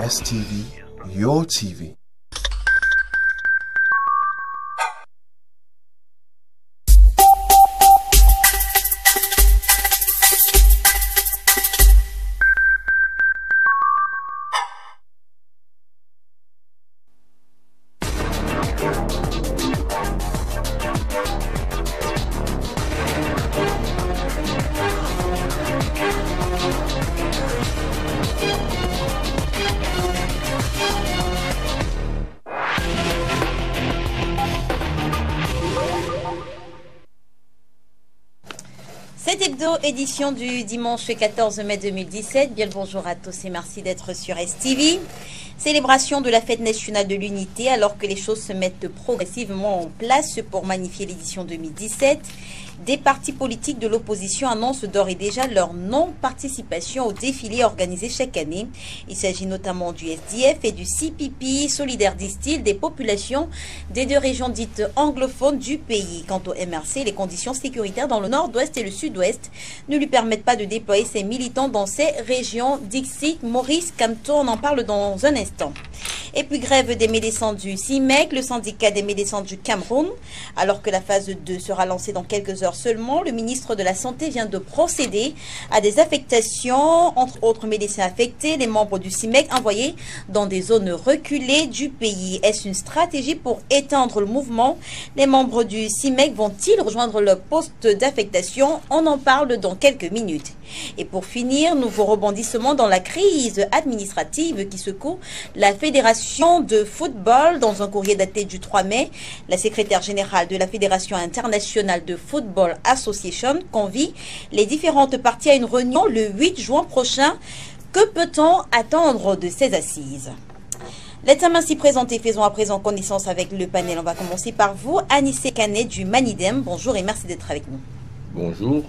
STV, your TV. Édition du dimanche 14 mai 2017. Bien le bonjour à tous et merci d'être sur STV. Célébration de la fête nationale de l'unité alors que les choses se mettent progressivement en place pour magnifier l'édition 2017. Des partis politiques de l'opposition annoncent d'ores et déjà leur non-participation au défilé organisé chaque année. Il s'agit notamment du SDF et du CPP, solidaire disent-ils, des populations des deux régions dites anglophones du pays. Quant au MRC, les conditions sécuritaires dans le nord-ouest et le sud-ouest ne lui permettent pas de déployer ses militants dans ces régions. Dixit, Maurice Camto, on en parle dans un instant. Et puis grève des médecins du CIMEC, le syndicat des médecins du Cameroun. Alors que la phase 2 sera lancée dans quelques heures seulement, le ministre de la Santé vient de procéder à des affectations, entre autres médecins affectés, les membres du CIMEC envoyés dans des zones reculées du pays. Est-ce une stratégie pour éteindre le mouvement? Les membres du CIMEC vont-ils rejoindre leur poste d'affectation? On en parle dans quelques minutes. Et pour finir, nouveau rebondissement dans la crise administrative qui secoue la Fédération de football. Dans un courrier daté du 3 mai, la secrétaire générale de la Fédération internationale de football Association convie les différentes parties à une réunion le 8 juin prochain. Que peut-on attendre de ces assises? L'état ainsi présenté, faisons à présent connaissance avec le panel. On va commencer par vous, Anissé Canet du Manidem. Bonjour et merci d'être avec nous. Bonjour.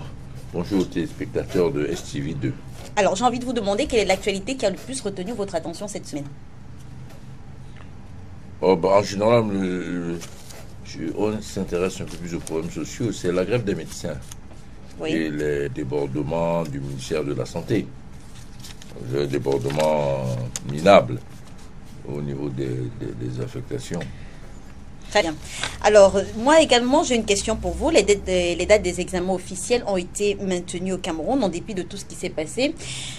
Bonjour aux téléspectateurs de STV2. Alors, j'ai envie de vous demander quelle est l'actualité qui a le plus retenu votre attention cette semaine? Oh, bah, En général, le, on s'intéresse un peu plus aux problèmes sociaux. C'est la grève des médecins Oui. et les débordements du ministère de la Santé. Le débordement minable au niveau des, des- des affectations. Très bien. Alors, moi également, j'ai une question pour vous. Les dates, des, les dates des examens officiels ont été maintenues au Cameroun en dépit de tout ce qui s'est passé.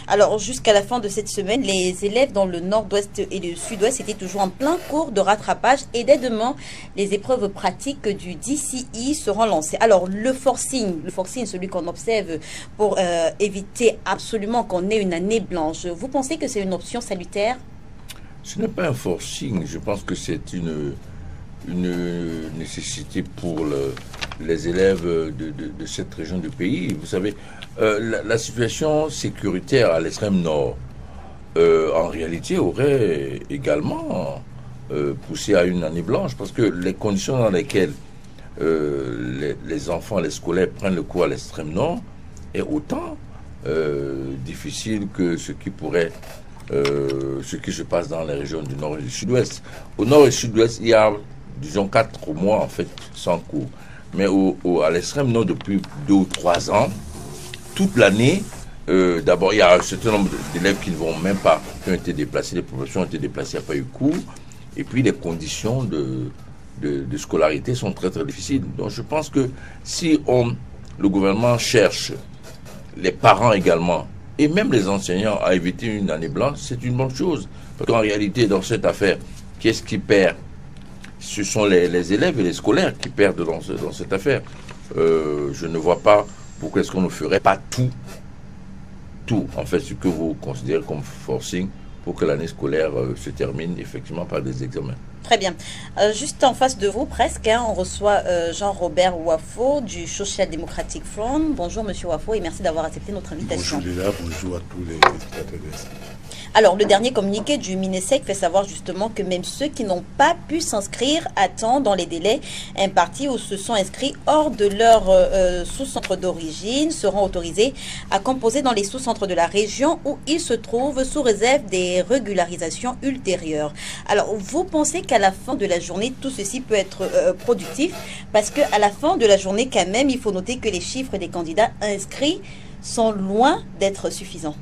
Alors, jusqu'à la fin de cette semaine, les élèves dans le nord-ouest et le sud-ouest étaient toujours en plein cours de rattrapage et dès demain, les épreuves pratiques du DCI seront lancées. Alors, le forcing, le forcing, celui qu'on observe pour euh, éviter absolument qu'on ait une année blanche, vous pensez que c'est une option salutaire? Ce n'est pas un forcing, je pense que c'est une, une nécessité pour le- les élèves de, cette région du pays. Vous savez, euh, la, situation sécuritaire à l'extrême nord, euh, en réalité, aurait également euh, poussé à une année blanche, parce que les conditions dans lesquelles les, enfants, les scolaires prennent le cours à l'extrême nord est autant difficile que ce qui pourrait ce qui se passe dans les régions du nord et du sud-ouest. Au nord et sud-ouest, il y a, disons, quatre mois, en fait, sans cours. Mais au, au- à l'extrême nord, depuis deux ou trois ans, toute l'année, euh, d'abord, il y a un certain nombre d'élèves qui ne vont même pas, qui ont été déplacés, les professeurs ont été déplacés, il n'y a pas eu cours. Et puis, les conditions de, de, de scolarité sont très, très difficiles. Donc, je pense que si on, le gouvernement cherche les parents également, et même les enseignants à éviter une année blanche, c'est une bonne chose. Parce qu'en réalité, dans cette affaire, qu'est-ce qui perd Ce sont les, les élèves et les scolaires qui perdent dans, ce- dans cette affaire. Euh, je ne vois pas pourquoi est-ce qu'on ne ferait pas tout, tout, en fait, ce que vous considérez comme forcing pour que l'année scolaire euh, se termine effectivement par des examens. Très bien. Euh, juste en face de vous, presque, hein, on reçoit euh, Jean-Robert Wafo du Social Democratic Front. Bonjour, monsieur Wafo, et merci d'avoir accepté notre invitation. Bonjour à tous les spectateurs. Alors, le dernier communiqué du MINESEC fait savoir justement que même ceux qui n'ont pas pu s'inscrire à temps dans les délais impartis ou se sont inscrits hors de leur euh, euh, sous-centre d'origine seront autorisés à composer dans les sous-centres de la région où ils se trouvent sous réserve des régularisations ultérieures. Alors, vous pensez qu'à la fin de la journée, tout ceci peut être euh, productif? Parce qu'à la fin de la journée, quand même, il faut noter que les chiffres des candidats inscrits sont loin d'être suffisants.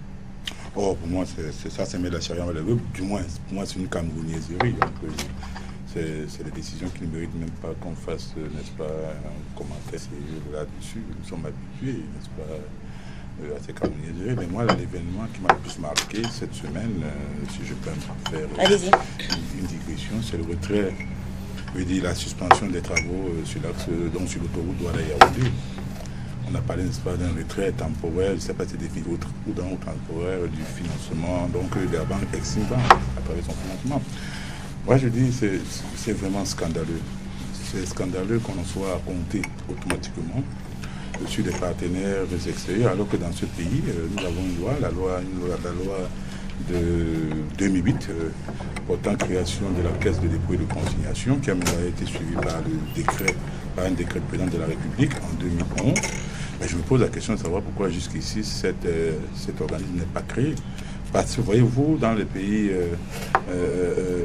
Or, pour moi, c'est ça, c'est mettre la charrière Du moins, pour moi, c'est une camerounaiserie. Donc, euh, c'est des décisions qui ne méritent même pas qu'on fasse, euh, n'est-ce pas, un commentaire là-dessus. Nous sommes habitués, n'est-ce pas, euh, à ces camerounaiseries. Mais moi, l'événement qui m'a le plus marqué cette semaine, si je peux me faire une, digression, c'est le retrait, je veux dire, la suspension des travaux sur l'axe, donc sur l'autoroute Douala-Yaoundé on a parlé, d'un retrait temporaire, je ne sais pas si c'est des ou d'un temporaire du financement, donc de la banque Eximbank à travers son financement. Moi, je dis, c'est vraiment scandaleux. C'est scandaleux qu'on en soit compté automatiquement sur des partenaires extérieurs, alors que dans ce pays, euh, nous avons une loi, la loi, la loi de 2008 euh, portant création de la caisse de dépôt et de consignation, qui a été suivie par le décret, par un décret de président de la République en 2011 je me pose la question de savoir pourquoi jusqu'ici euh, cet organisme n'est pas créé. Parce que voyez-vous, dans les pays, euh, euh,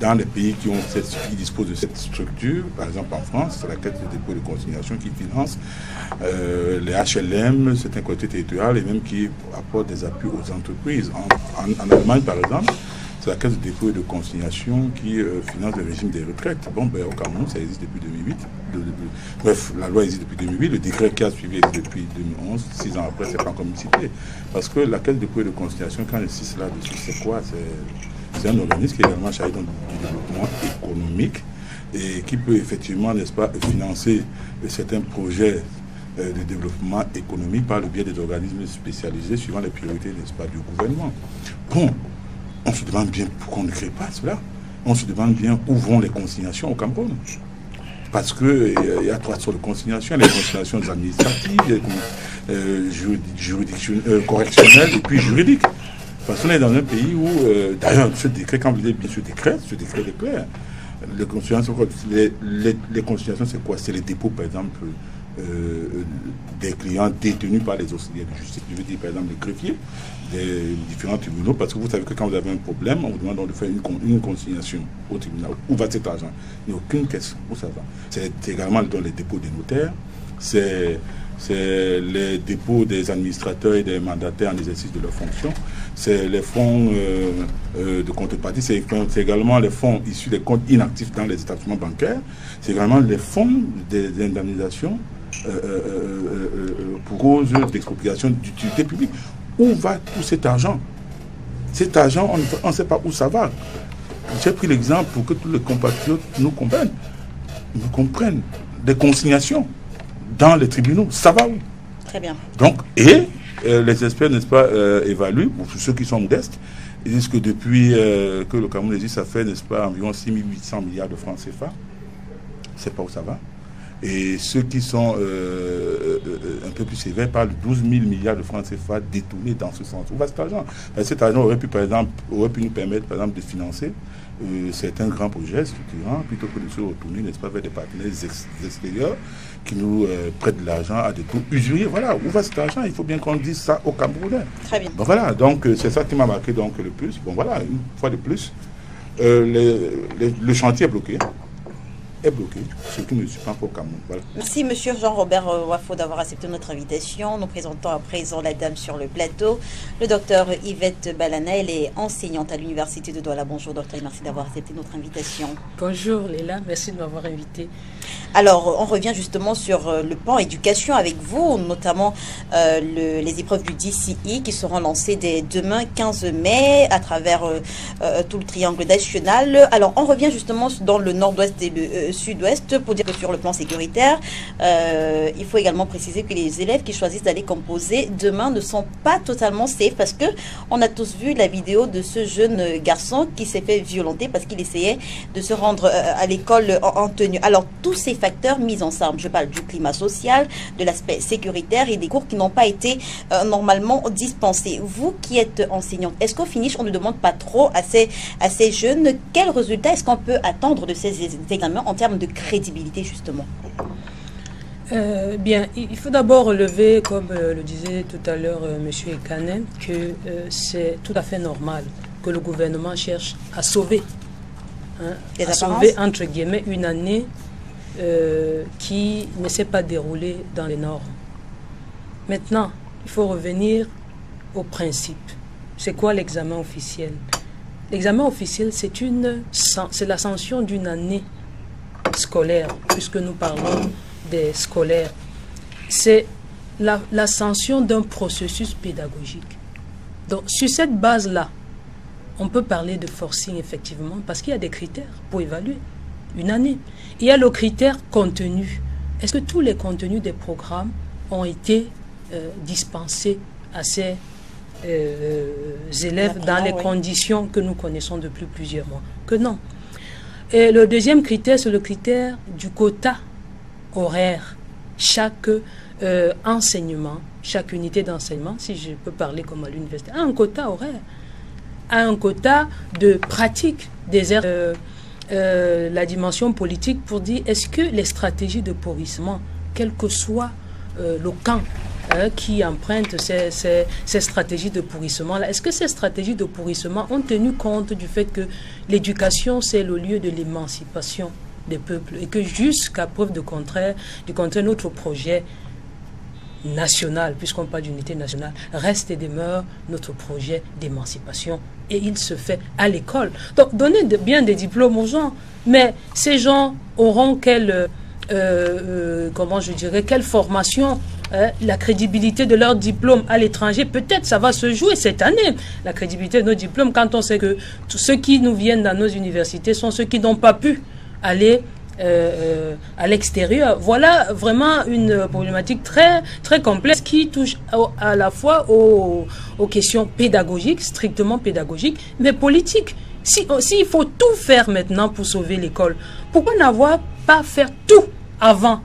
dans, les, pays qui, ont qui disposent de cette structure, par exemple en France, c'est la Caisse de dépôt et de consignation qui finance les HLM, certains côtés territoriaux et même qui apporte des appuis aux entreprises. en Allemagne, par exemple, c'est la Caisse de dépôt et de consignation qui euh, finance le régime des retraites. Bon, ben, au Cameroun, ça existe depuis 2008. bref, la loi existe depuis 2008, le décret qui a suivi existe depuis 2011. Six ans après, c'est pas encore cité. Parce que la Caisse de dépôt et de consignation, quand insiste là-dessus, c'est quoi? C'est un organisme qui est également chargé dans le développement économique et qui peut effectivement, n'est-ce pas, financer certains projets euh, de développement économique par le biais des organismes spécialisés suivant les priorités, n'est-ce pas, du gouvernement. Bon, on se demande bien pourquoi on ne crée pas cela. On se demande bien où vont les consignations au Cameroun. Parce qu'il euh, y a trois sortes de consignations, les consignations administratives, euh, euh, correctionnelles et puis juridiques. Parce qu'on est dans un pays où, d'ailleurs, ce décret, quand vous dites bien ce décret, ce décret est clair. Les consignations, les, les consignations c'est quoi? C'est les dépôts, par exemple, des clients détenus par les auxiliaires de justice. Je veux dire, par exemple, les greffiers des différents tribunaux, parce que vous savez que quand vous avez un problème, on vous demande de faire une, consignation au tribunal. Où va cet argent? Il n'y a aucune question. Où ça va C'est également dans les dépôts des notaires, c'est les dépôts des administrateurs et des mandataires en exercice de leurs fonctions, c'est les fonds euh, euh, de contrepartie, c'est également les fonds issus des comptes inactifs dans les établissements bancaires, c'est également les fonds des indemnisations euh, euh, euh, pour cause d'expropriation d'utilité publique. Où va tout cet argent? Cet argent, on ne sait pas où ça va. J'ai pris l'exemple pour que tous les compatriotes nous comprennent. Nous comprennent. Des consignations dans les tribunaux, ça va où? Très bien. Donc, et les experts, n'est-ce pas, évaluent, pour ceux qui sont modestes, ils disent que depuis que le Cameroun existe, ça fait, n'est-ce pas, environ 6800 milliards de francs CFA. Sais pas où ça va. Et ceux qui sont euh, euh, euh, un peu plus sévères parlent de 12 000 milliards de francs CFA détournés dans ce sens. Où va cet argent? Cet argent aurait pu, par exemple, aurait pu nous permettre, par exemple, de financer certains grands projets structurants plutôt que de se retourner, n'est-ce pas, vers des partenaires extérieurs qui nous prêtent de l'argent à des taux usuriers. Voilà, où va cet argent? Il faut bien qu'on dise ça au Camerounais. Très bien. Bon, voilà, donc c'est ça qui m'a marqué donc, le plus. Bon, voilà, une fois de plus, le chantier est bloqué est bloqué, ce qui ne suit pas pour Cameroun. Merci Monsieur Jean-Robert euh, Wafo d'avoir accepté notre invitation. Nous présentons à présent la dame sur le plateau, le docteur Yvette Balana. Elle est enseignante à l'Université de Douala. Bonjour docteur, merci d'avoir accepté notre invitation. Bonjour Léla, merci de m'avoir invité. Alors, on revient justement sur euh, le plan éducation avec vous, notamment euh, les épreuves du DCI qui seront lancées dès demain 15 mai à travers tout le triangle national. Alors, on revient justement dans le nord-ouest et le sud-ouest pour dire que sur le plan sécuritaire, euh, il faut également préciser que les élèves qui choisissent d'aller composer demain ne sont pas totalement safe parce que on a tous vu la vidéo de ce jeune garçon qui s'est fait violenter parce qu'il essayait de se rendre euh, à l'école en, tenue. Alors tous ces facteurs mis ensemble, je parle du climat social, de l'aspect sécuritaire et des cours qui n'ont pas été euh, normalement dispensés. Vous qui êtes enseignante, est-ce qu'au finish on ne demande pas trop à ces, à ces jeunes quels résultats est-ce qu'on peut attendre de ces examens en termes de crédibilité, justement euh, bien, il faut d'abord relever, comme euh, le disait tout à l'heure euh, M. Ekanen, que c'est tout à fait normal que le gouvernement cherche à sauver, hein, à sauver entre guillemets une année qui ne s'est pas déroulée dans les normes. Maintenant, il faut revenir au principe. C'est quoi l'examen officiel? L'examen officiel, c'est une, c'est la sanction d'une année scolaire, puisque nous parlons des scolaires. C'est la, la sanction d'un processus pédagogique. Donc, sur cette base-là, on peut parler de forcing, effectivement, parce qu'il y a des critères pour évaluer une année. Il y a le critère contenu. Est-ce que tous les contenus des programmes ont été euh, dispensés à ces euh, élèves dans les conditions que nous connaissons depuis plusieurs mois? Que non. Et le deuxième critère, c'est le critère du quota horaire. Chaque euh, enseignement, chaque unité d'enseignement, si je peux parler comme à l'université, a un quota horaire, a un quota de pratique des euh, euh, la dimension politique pour dire est-ce que les stratégies de pourrissement, quel que soit le camp hein, qui emprunte ces, ces stratégies de pourrissement-là, est-ce que ces stratégies de pourrissement ont tenu compte du fait que l'éducation, c'est le lieu de l'émancipation des peuples et que jusqu'à preuve de contraire, du contraire, notre projet national, puisqu'on parle d'unité nationale, reste et demeure notre projet d'émancipation. Et il se fait à l'école. Donc, donner bien des diplômes aux gens, mais ces gens auront quelle, euh, euh, comment je dirais, quelle formation hein, la crédibilité de leur diplôme à l'étranger, peut-être ça va se jouer cette année. La crédibilité de nos diplômes, quand on sait que tous ceux qui nous viennent dans nos universités sont ceux qui n'ont pas pu aller euh, euh, à l'extérieur. Voilà vraiment une problématique très, très complexe qui touche à, la fois aux, questions pédagogiques, strictement pédagogiques, mais politiques. S'il si, il faut tout faire maintenant pour sauver l'école, pourquoi n'avoir pas faire tout avant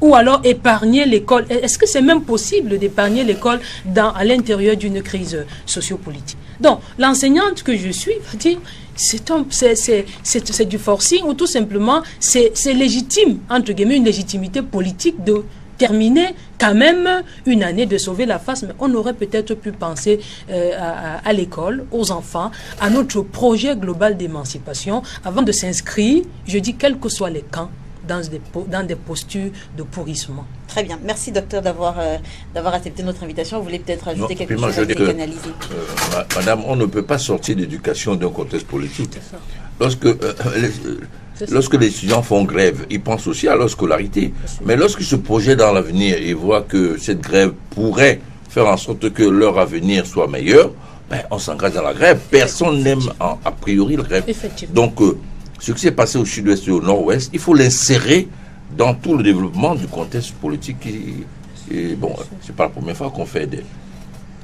ou alors épargner l'école. Est-ce que c'est même possible d'épargner l'école à l'intérieur d'une crise sociopolitique? Donc, l'enseignante que je suis va dire, c'est du forcing ou tout simplement c'est légitime, entre guillemets, une légitimité politique de terminer quand même une année de sauver la face, mais on aurait peut-être pu penser euh, à, à l'école, aux enfants, à notre projet global d'émancipation. Avant de s'inscrire, je dis quels que soient les camps, dans des, dans des postures de pourrissement. Très bien. Merci, docteur, d'avoir euh, d'avoir accepté notre invitation. Vous voulez peut-être ajouter quelque chose à canaliser euh, Madame, on ne peut pas sortir d'éducation d'un contexte politique. Lorsque, euh, les, lorsque les étudiants font grève, ils pensent aussi à leur scolarité. Mais lorsqu'ils se projettent dans l'avenir et voient que cette grève pourrait faire en sorte que leur avenir soit meilleur, ben, on s'engage dans la grève. Personne n'aime a priori la grève. Donc, ce qui s'est passé au sud-ouest et au nord-ouest, il faut l'insérer dans tout le développement du contexte politique. et bon, c'est pas la première fois qu'on fait des,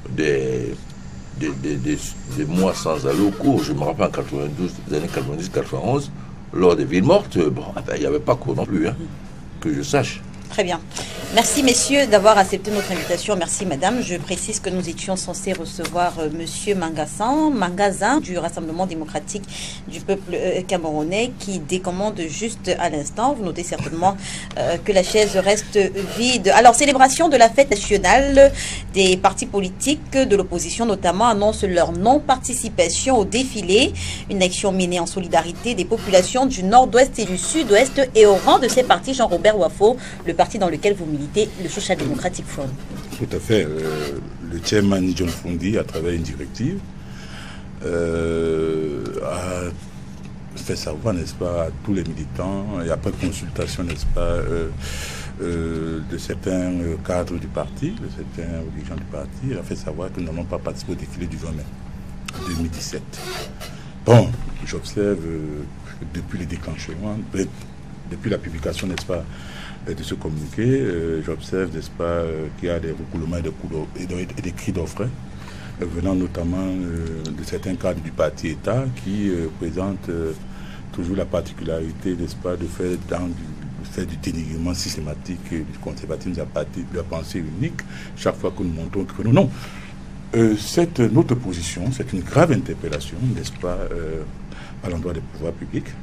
des, des, mois sans aller au cours. Je me rappelle en 92, les années 90-91, lors des villes mortes, bon, il n'y avait pas cours non plus, hein, que je sache. Très bien. Merci messieurs d'avoir accepté notre invitation. Merci madame. Je précise que nous étions censés recevoir euh, monsieur Mangassan, Mangazin du Rassemblement démocratique du peuple euh, camerounais qui décommande juste à l'instant. Vous notez certainement euh, que la chaise reste vide. Alors, célébration de la fête nationale des partis politiques de l'opposition notamment annoncent leur non-participation au défilé, une action menée en solidarité des populations du nord-ouest et du sud-ouest et au rang de ces partis Jean-Robert Wafo, le parti dans lequel vous militez, le Social Democratic Front. Tout à fait. Euh, le chairman John Fondi, à travers une directive, euh, a fait savoir, n'est-ce pas, à tous les militants, et après consultation, n'est-ce pas, euh, de certains cadres du parti, de certains dirigeants du parti, a fait savoir que nous n'allons pas participer au défilé du 20 mai 2017. Bon, j'observe depuis le déclenchement, depuis la publication, n'est-ce pas, de ce communiqué, euh, j'observe, n'est-ce pas, euh, qu'il y a des recoulements et des, cris d'offres, euh, venant notamment de certains cadres du parti État qui présentent toujours la particularité, n'est-ce pas, de faire, du, du dénigrement systématique du conservatisme de la pensée unique, chaque fois que nous montrons que nous, non. cette, notre position, c'est une grave interpellation, n'est-ce pas, à l'endroit des pouvoirs publics, euh,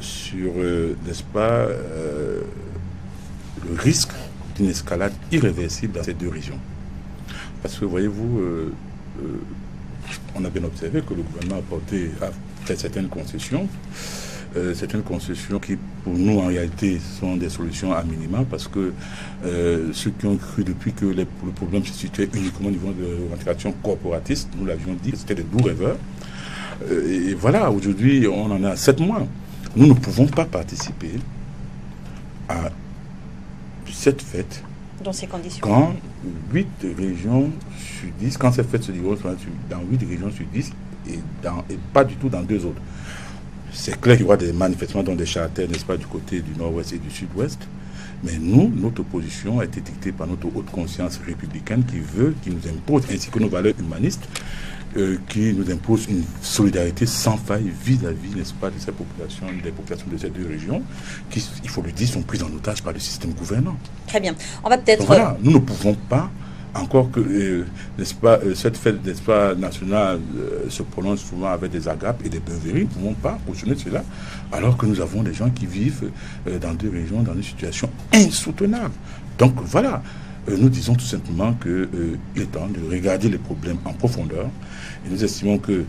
sur, euh, n'est-ce pas, euh, le risque d'une escalade irréversible dans ces deux régions. Parce que, voyez-vous, on a bien observé que le gouvernement a, porté, a fait certaines concessions euh, c'est une concession qui, pour nous, en réalité, sont des solutions à minima parce que euh, ceux qui ont cru depuis que le problème se situait uniquement au niveau de l'intégration corporatiste, nous l'avions dit, c'était des doux rêveurs. Euh, et voilà, aujourd'hui, on en a sept mois. Nous ne pouvons pas participer à cette fête dans ces conditions. Quand 8 régions sur 10, quand cette fête se déroule dans 8 régions sur 10 et, dans, et pas du tout dans deux autres. C'est clair qu'il y aura des manifestements dans des charters, n'est-ce pas, du côté du nord-ouest et du sud-ouest. Mais nous, notre position a été dictée par notre haute conscience républicaine qui veut, qui nous impose, ainsi que nos valeurs humanistes, euh, qui nous impose une solidarité sans faille vis-à-vis, n'est-ce pas, de ces populations, des populations de ces deux régions, qui, il faut le dire, sont prises en otage par le système gouvernant. Très bien. On va peut-être. Voilà, nous ne pouvons pas encore que, euh, n'est-ce pas, euh, cette fête, pas, nationale se prononce souvent avec des agapes et des beuveries, nous ne pouvons pas cautionner cela, alors que nous avons des gens qui vivent dans deux régions dans une situation insoutenable. Donc voilà, nous disons tout simplement qu'il est temps de regarder les problèmes en profondeur et nous estimons que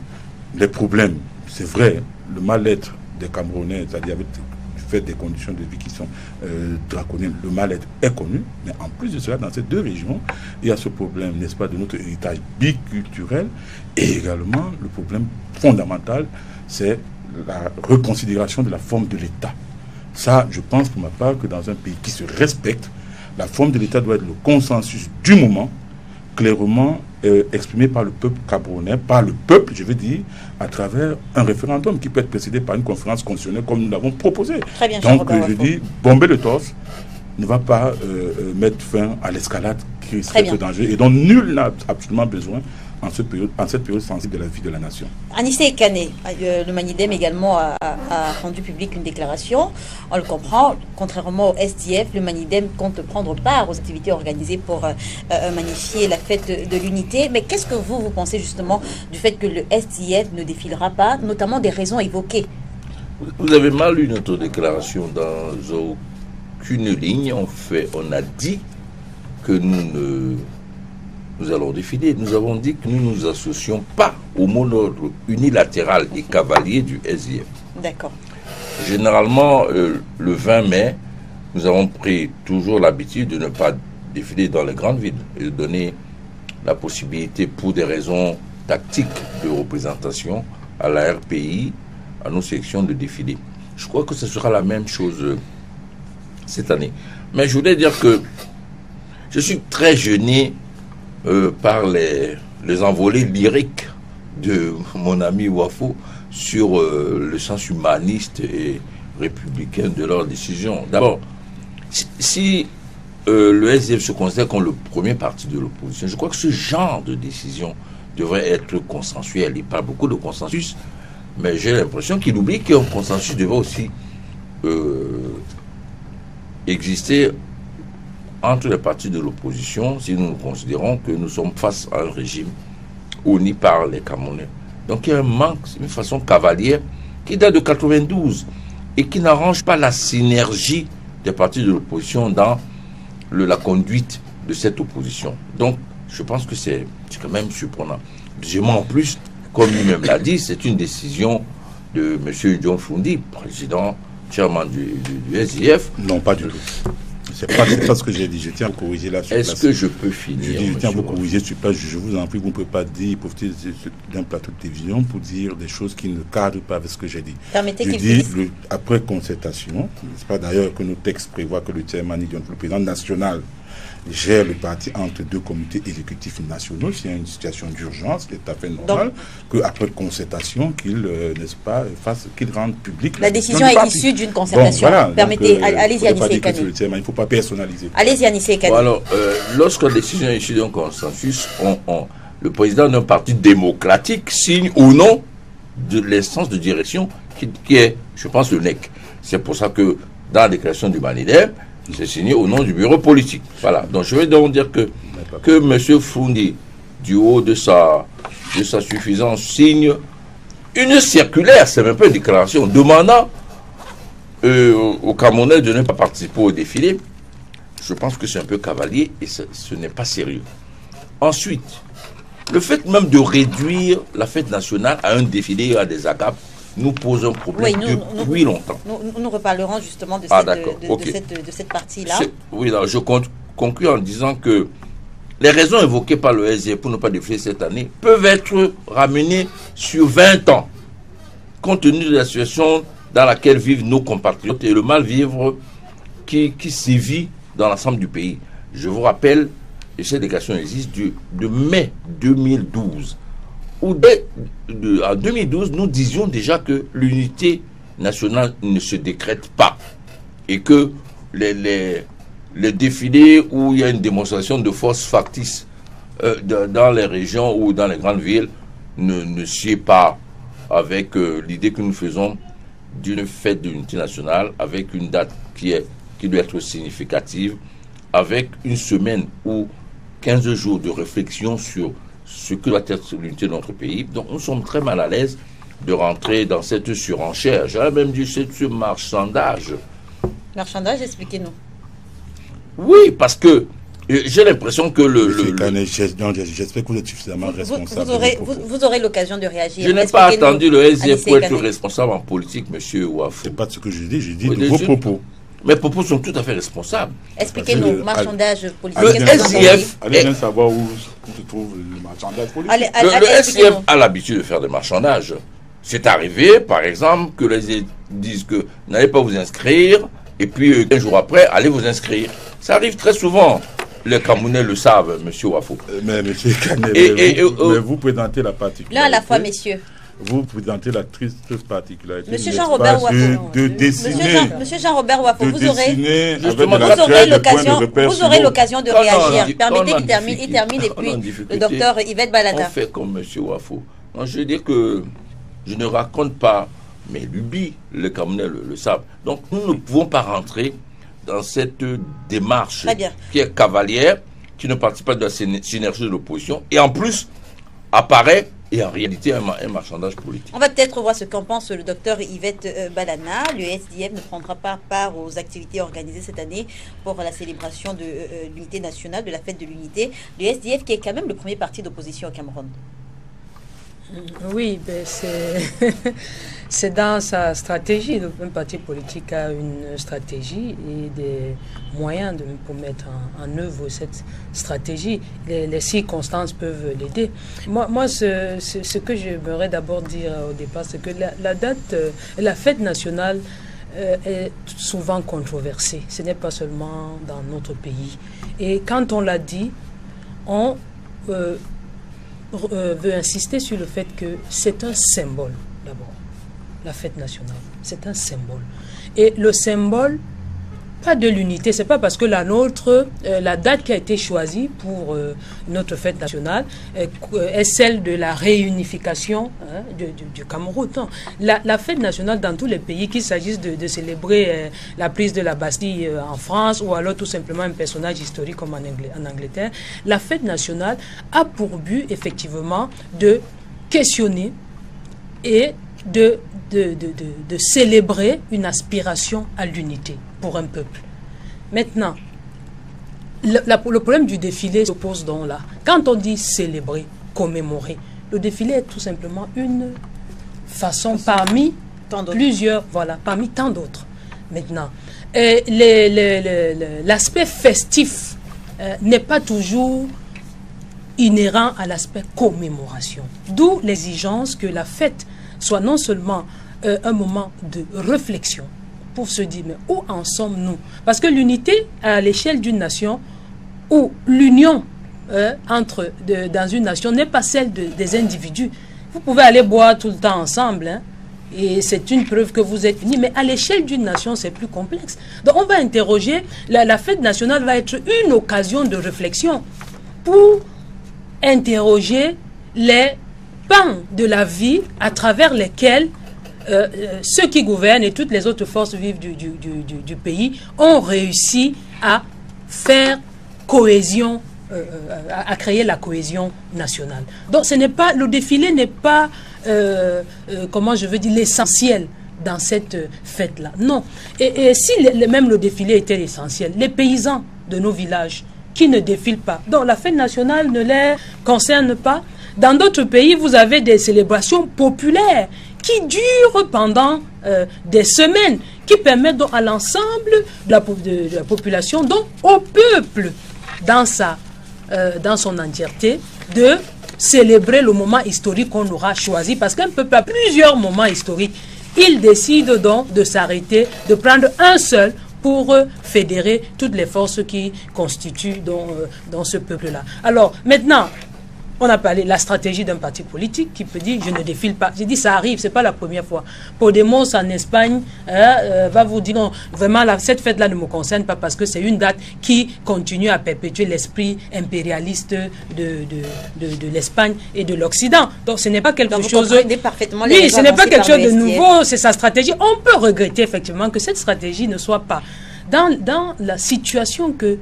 les problèmes, c'est vrai, le mal-être des Camerounais, c'est-à-dire avec du fait des conditions de vie qui sont euh, draconiennes, le mal-être est connu. Mais en plus de cela, dans ces deux régions, il y a ce problème, n'est-ce pas, de notre héritage biculturel et également le problème fondamental, c'est la reconsidération de la forme de l'État. Ça, je pense pour ma part que dans un pays qui se respecte, la forme de l'État doit être le consensus du moment, clairement euh, exprimé par le peuple camerounais, par le peuple, je veux dire, à travers un référendum qui peut être précédé par une conférence constitutionnelle comme nous l'avons proposé. Très bien, Donc, je dis, bomber le torse ne va pas euh, euh, mettre fin à l'escalade qui serait un danger et dont nul n'a absolument besoin en, cette période, en cette période sensible de la vie de la nation. Anissé Kane, euh, le Manidem également a, rendu public une déclaration. On le comprend, contrairement au SDF, le Manidem compte prendre part aux activités organisées pour euh, euh, magnifier la fête de, l'unité. Mais qu'est-ce que vous, vous pensez justement du fait que le SDF ne défilera pas, notamment des raisons évoquées? Vous avez mal lu notre déclaration dans aucune ligne. On, fait, on a dit que nous ne nous allons défiler. Nous avons dit que nous ne nous associons pas au monordre unilatéral des cavaliers du SIF. D'accord. Généralement, euh, le 20 mai, nous avons pris toujours l'habitude de ne pas défiler dans les grandes villes et de donner la possibilité, pour des raisons tactiques de représentation, à la RPI, à nos sections de défiler. Je crois que ce sera la même chose euh, cette année. Mais je voulais dire que je suis très gêné euh, par les, les envolées lyriques de mon ami Wafo sur euh, le sens humaniste et républicain de leurs décisions. D'abord, si, euh, le SDF se considère comme le premier parti de l'opposition, je crois que ce genre de décision devrait être consensuel. Il parle beaucoup de consensus, mais j'ai l'impression qu'il oublie qu'un consensus devrait aussi exister entre les partis de l'opposition si nous considérons que nous sommes face à un régime uni par les Camerounais. Donc il y a un manque, une façon cavalière qui date de 92 et qui n'arrange pas la synergie des partis de l'opposition dans la conduite de cette opposition. Donc je pense que c'est quand même surprenant. Deuxièmement, en plus, comme lui-même l'a dit, c'est une décision de M. John Fundi, président, chairman du, du SIF. Non, pas du tout. C'est pas, pas ce que j'ai dit. Je tiens à corriger là. Est-ce que je peux finir Je, dis, je tiens à vous corriger sur place. Je vous en prie, vous ne pouvez pas dire, profiter d'un plateau de télévision pour dire des choses qui ne cadrent pas avec ce que j'ai dit. Permettez je dis, le, après concertation, c'est pas d'ailleurs que nos textes prévoient que le chairman, le président national, gère le parti entre deux comités exécutifs nationaux. S'il y a une situation d'urgence, c'est tout à fait normal qu'après concertation, qu'il, euh, n'est-ce pas, fasse, qu'il rende public. La, décision est issue d'une concertation. Permettez, euh, allez-y, Anissé Il ne faut pas personnaliser. Allez-y, Anissé bon, Alors, euh, lorsque la décision est issue d'un consensus, on, le président d'un parti démocratique signe ou non de l'instance de direction qui, est, je pense, le NEC. C'est pour ça que dans la déclaration du Manidem, c'est signé au nom du bureau politique. Voilà. Donc je vais donc dire que, que M. Fundi, du haut de sa, de sa suffisance, signe une circulaire, c'est même pas une déclaration, demandant euh, aux Camerounais de ne pas participer au défilé. Je pense que c'est un peu cavalier et ce, n'est pas sérieux. Ensuite, le fait même de réduire la fête nationale à un défilé à des agapes, nous pose un problème Oui, nous- depuis nous- longtemps. Nous, reparlerons justement de Ah, cette, de, cette, de cette partie-là. Oui, alors, je compte- conclus en disant que les raisons évoquées par le SDF pour ne pas défiler cette année peuvent être ramenées sur 20 ans, compte tenu de la situation dans laquelle vivent nos compatriotes et le mal-vivre qui, qui sévit dans l'ensemble du pays. Je vous rappelle, et cette déclaration existe, du, de mai 2012, où dès en 2012, nous disions déjà que l'unité nationale ne se décrète pas et que les, les, défilés où il y a une démonstration de force factice euh, dans les régions ou dans les grandes villes ne, ne sied pas avec euh, l'idée que nous faisons d'une fête de l'unité nationale avec une date qui, est, qui doit être significative, avec une semaine ou 15 jours de réflexion sur ce que doit être l'unité de notre pays. Donc nous sommes très mal à l'aise de rentrer dans cette surenchère. J'aurais même dit c'est ce marchandage. Marchandage, expliquez-nous. Oui, parce que euh, j'ai l'impression que le... j'espère que vous êtes suffisamment Vous, responsable. vous aurez, vous, vous l'occasion de réagir. je n'ai pas attendu le SDF pour être responsable en politique, monsieur Ouafou. C'est pas ce que je dis, je dis Oui, de vos propos. Mes propos sont tout à fait responsables. Expliquez-nous, Le- marchandage politique. Le entendez Allez bien savoir où, se trouve le marchandage politique. Allez, Le, allez, le expliquez-nous. a l'habitude de faire des marchandages. C'est arrivé, par exemple, que les disent que n'allez pas vous inscrire, et puis euh, un jour après, allez vous inscrire. Ça arrive très souvent. Les Camerounais le savent, monsieur Wafo. Euh, Mais monsieur Canet, Et- mais et- vous, vous présentez la particularité. L'un à la fois, messieurs. Vous présentez la triste particularité. Monsieur Jean-Robert pas, de, Wafo. de Monsieur, dessiner, Jean, Monsieur Jean-Robert Wafo, de vous aurez, vous l'occasion, vous aurez l'occasion de on réagir. Permettez on qu'il termine, il termine et on puis le docteur Yvette On Balada. fait comme monsieur Wafo. Je veux dire que je ne raconte pas mes lubies, les Camerounais le, le savent. Donc nous ne pouvons pas rentrer dans cette démarche qui est cavalière, qui ne participe pas de la synergie de l'opposition, et en plus apparaît, et en réalité, un, ma- un marchandage politique. On va peut-être voir ce qu'en pense le docteur Yvette euh, Balana. Le SDF ne prendra pas part aux activités organisées cette année pour la célébration de euh, euh, l'unité nationale, de la fête de l'unité. Le SDF qui est quand même le premier parti d'opposition au Cameroun. Oui, ben c'est dans sa stratégie. Un parti politique a une stratégie et des moyens pour mettre en, œuvre cette stratégie. Les, circonstances peuvent l'aider. Moi, ce, ce, ce que j'aimerais d'abord dire au départ, c'est que la, la date, euh, la fête nationale euh, est souvent controversée. Ce n'est pas seulement dans notre pays. Et quand on l'a dit, on euh, euh, veut insister sur le fait que c'est un symbole, d'abord, la fête nationale. C'est un symbole. Et le symbole, pas de l'unité, c'est pas parce que la nôtre, euh, la date qui a été choisie pour euh, notre fête nationale euh, est celle de la réunification hein, du, Cameroun. La, fête nationale dans tous les pays, qu'il s'agisse de, célébrer la prise de la Bastille en France ou alors tout simplement un personnage historique comme en, Angl- en Angleterre, la fête nationale a pour but effectivement de questionner et de célébrer une aspiration à l'unité pour un peuple. Maintenant, le, la- le problème du défilé se pose donc là. Quand on dit célébrer, commémorer, le défilé est tout simplement une façon parmi Tant d'autres. plusieurs, voilà, parmi tant d'autres. Maintenant, l'aspect festif euh, n'est pas toujours inhérent à l'aspect commémoration. D'où l'exigence que la fête soit non seulement euh, un moment de réflexion pour se dire, mais où en sommes-nous? Parce que l'unité à l'échelle d'une nation, ou l'union euh, entre dans une nation n'est pas celle de- des individus. Vous pouvez aller boire tout le temps ensemble, hein, et c'est une preuve que vous êtes unis, mais à l'échelle d'une nation, c'est plus complexe. Donc on va interroger, la, la fête nationale va être une occasion de réflexion pour interroger les pans de la vie à travers lesquels euh, euh, ceux qui gouvernent et toutes les autres forces vives du, pays ont réussi à faire cohésion, euh, à, créer la cohésion nationale. Donc ce n'est pas, le défilé n'est pas, comment je veux dire, l'essentiel dans cette fête-là. Non. Et, si le- même le défilé était l'essentiel, les paysans de nos villages qui ne défilent pas, donc la fête nationale ne les concerne pas. Dans d'autres pays, vous avez des célébrations populaires qui dure pendant euh, des semaines, qui permet donc à l'ensemble de la, population, donc au peuple, euh, dans son entièreté, de célébrer le moment historique qu'on aura choisi, parce qu'un peuple a plusieurs moments historiques. Il décide donc de s'arrêter, de prendre un seul pour euh, fédérer toutes les forces qui constituent dans ce peuple-là. Alors, maintenant, on a parlé de la stratégie d'un parti politique qui peut dire je ne défile pas. J'ai dit ça arrive, c'est pas la première fois. Podemos en Espagne hein, euh, va vous dire non, vraiment cette fête-là ne me concerne pas parce que c'est une date qui continue à perpétuer l'esprit impérialiste de, de, de, l'Espagne et de l'Occident. Donc ce n'est pas quelque chose. Parfaitement oui, ce n'est pas quelque chose de nouveau, c'est sa stratégie. On peut regretter effectivement que cette stratégie ne soit pas dans, dans la situation que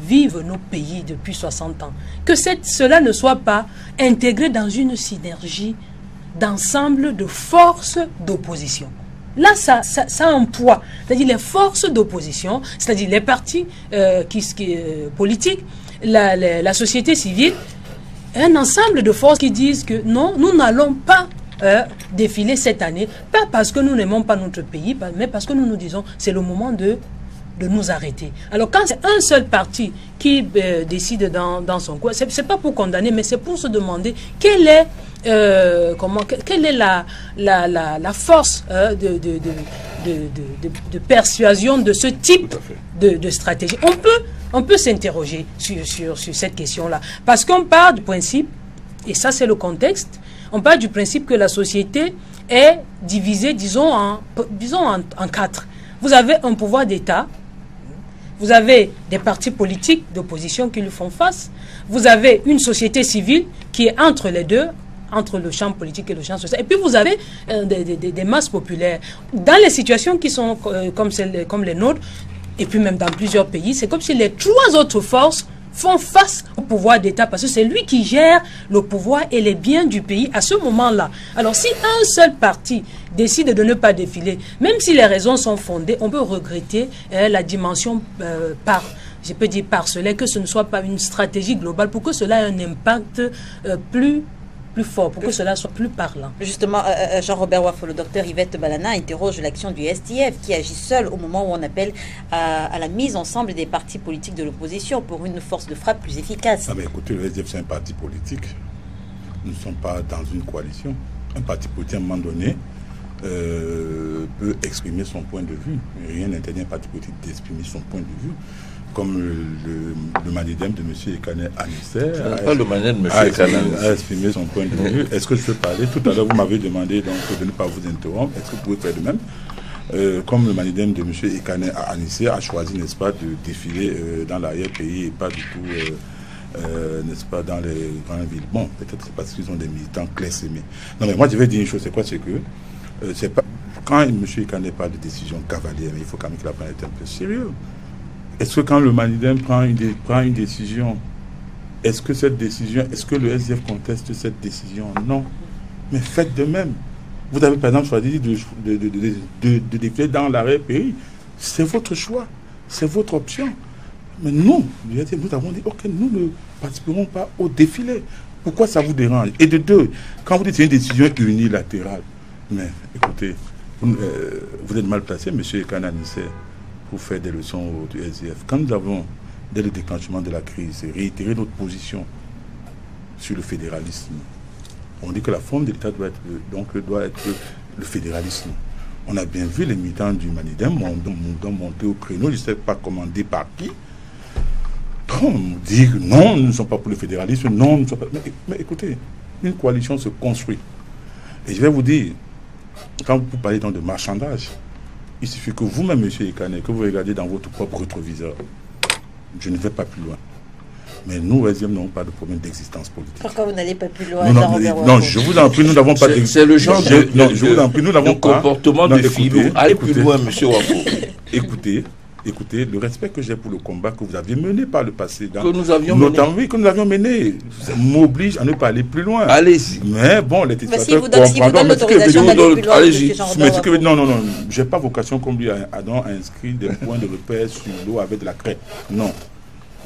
vivent nos pays depuis 60 ans, que cette, cela ne soit pas intégré dans une synergie d'ensemble de forces d'opposition. Là, ça, ça, a un poids. C'est-à-dire les forces d'opposition, c'est-à-dire les partis euh, euh, politiques, la, la, société civile, un ensemble de forces qui disent que non, nous n'allons pas euh, défiler cette année, pas parce que nous n'aimons pas notre pays, mais parce que nous nous disons c'est le moment de de nous arrêter. Alors quand c'est un seul parti qui euh, décide dans, dans, son coin, c'est pas pour condamner, mais c'est pour se demander quelle est, euh, comment, quelle est la, la, la, force euh, de, de, de, de, persuasion de ce type de, stratégie. On peut, on peut s'interroger sur, sur, sur cette question-là. Parce qu'on part du principe, et ça c'est le contexte, on part du principe que la société est divisée, disons, en, disons en, en quatre. Vous avez un pouvoir d'État vous avez des partis politiques d'opposition qui lui font face. Vous avez une société civile qui est entre les deux, entre le champ politique et le champ social. Et puis vous avez euh, des, masses populaires. Dans les situations qui sont euh, comme, celles, comme les nôtres, et puis même dans plusieurs pays, c'est comme si les trois autres forces font face au pouvoir d'État parce que c'est lui qui gère le pouvoir et les biens du pays à ce moment-là. Alors si un seul parti décide de ne pas défiler, même si les raisons sont fondées, on peut regretter euh, la dimension euh, par je peux dire parcellaire, que ce ne soit pas une stratégie globale pour que cela ait un impact euh, plus plus fort, pour que cela soit plus parlant. Justement, euh, euh, Jean-Robert Waff, le docteur Yvette Balana interroge l'action du STF qui agit seul au moment où on appelle à, la mise ensemble des partis politiques de l'opposition pour une force de frappe plus efficace. Ah mais écoutez, le STF c'est un parti politique. Nous ne sommes pas dans une coalition. Un parti politique à un moment donné euh, peut exprimer son point de vue. Rien n'interdit un parti politique d'exprimer son point de vue comme le, le, de M. Ekanet Anisser pas le manidem de M. A exprimé son point de vue. Est-ce que je peux parler Tout à l'heure, vous m'avez demandé donc, de ne pas vous interrompre. Est-ce que vous pouvez faire de même euh, comme le manidem de M. Ekanet Anisser a choisi, n'est-ce pas, de défiler euh, dans l'arrière-pays et pas du tout, euh, n'est-ce pas, dans les grandes villes. Bon, peut-être c'est parce qu'ils ont des militants clairsemés. Non, mais moi, je vais dire une chose, c'est quoi? C'est que c'est pas, quand M. Ekanet parle de décision cavalière, il faut quand même que la planète un peu sérieux. Est-ce que quand le Manidem prend une, prend une décision, est-ce que cette décision, est-ce que le SDF conteste cette décision? Non. Mais faites de même. Vous avez par exemple choisi de, de, de, dans l'arrêt-pays. C'est votre choix. C'est votre option. Mais nous, nous avons dit, ok, nous ne participerons pas au défilé. Pourquoi ça vous dérange? Et de deux, quand vous dites une décision unilatérale, mais écoutez, vous, euh, êtes mal placé, monsieur Kananissé pour faire des leçons du SDF. Quand nous avons, dès le déclenchement de la crise, réitéré notre position sur le fédéralisme, on dit que la forme de l'État doit être, donc, doit être le fédéralisme. On a bien vu les militants du Manidem monter au créneau, je ne sais pas commandé par qui. On dit que non, nous ne sommes pas pour le fédéralisme, non, nous ne sommes pas. Mais, mais, écoutez, une coalition se construit. Et je vais vous dire, quand vous parlez donc de marchandage, il suffit que vous-même, M. Ikané, que vous regardez dans votre propre rétroviseur. Je ne vais pas plus loin. Mais nous, nous n'avons pas de problème d'existence politique. Pourquoi vous n'allez pas plus loin Non, non, non je vous en prie, nous n'avons pas d'existence. C'est le genre de, non, je vous en prie, nous n'avons pas. comportement de philo. Allez plus loin, M. Wafo. Écoutez, écoutez, le respect que j'ai pour le combat que vous aviez mené par le passé, que nous avions notamment, mené. Oui, que nous avions mené, m'oblige à ne pas aller plus loin. Allez-y. Mais bon, les si comprendront. Si Allez-y. Mais ce que non, non, non, j'ai pas vocation comme lui à, inscrire des points de repère sur l'eau avec de la crête. Non.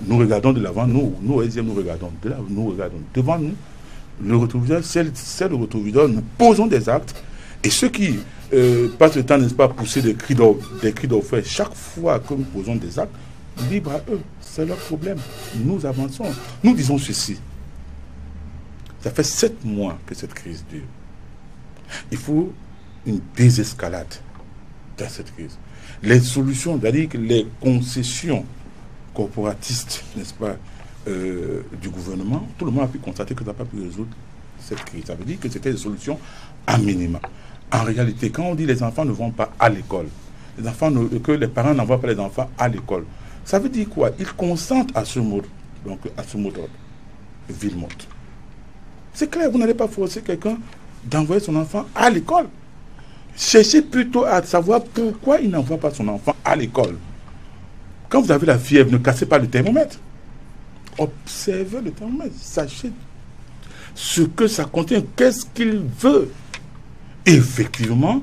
Nous regardons de l'avant, nous, nous, nous regardons de là, nous regardons devant nous. Le rétroviseur, c'est le rétroviseur, nous posons des actes Et ceux qui euh, passent le temps, n'est-ce pas, pousser des cris d'or- des cris d'orfèvre chaque fois que nous posons des actes, libre à eux. C'est leur problème. Nous avançons. Nous disons ceci. Ça fait sept mois que cette crise dure. Il faut une désescalade dans cette crise. Les solutions, c'est-à-dire que les concessions corporatistes, n'est-ce pas, euh, du gouvernement, tout le monde a pu constater que ça n'a pas pu résoudre cette crise. Ça veut dire que c'était des solutions à minima. En réalité, quand on dit les enfants ne vont pas à l'école, les enfants que les parents n'envoient pas les enfants à l'école, ça veut dire quoi? Ils consentent à ce mot, donc à ce mot d'ordre, ville morte. C'est clair, vous n'allez pas forcer quelqu'un d'envoyer son enfant à l'école. Cherchez plutôt à savoir pourquoi il n'envoie pas son enfant à l'école. Quand vous avez la fièvre, ne cassez pas le thermomètre. Observez le thermomètre. Sachez ce que ça contient, qu'est-ce qu'il veut? Effectivement,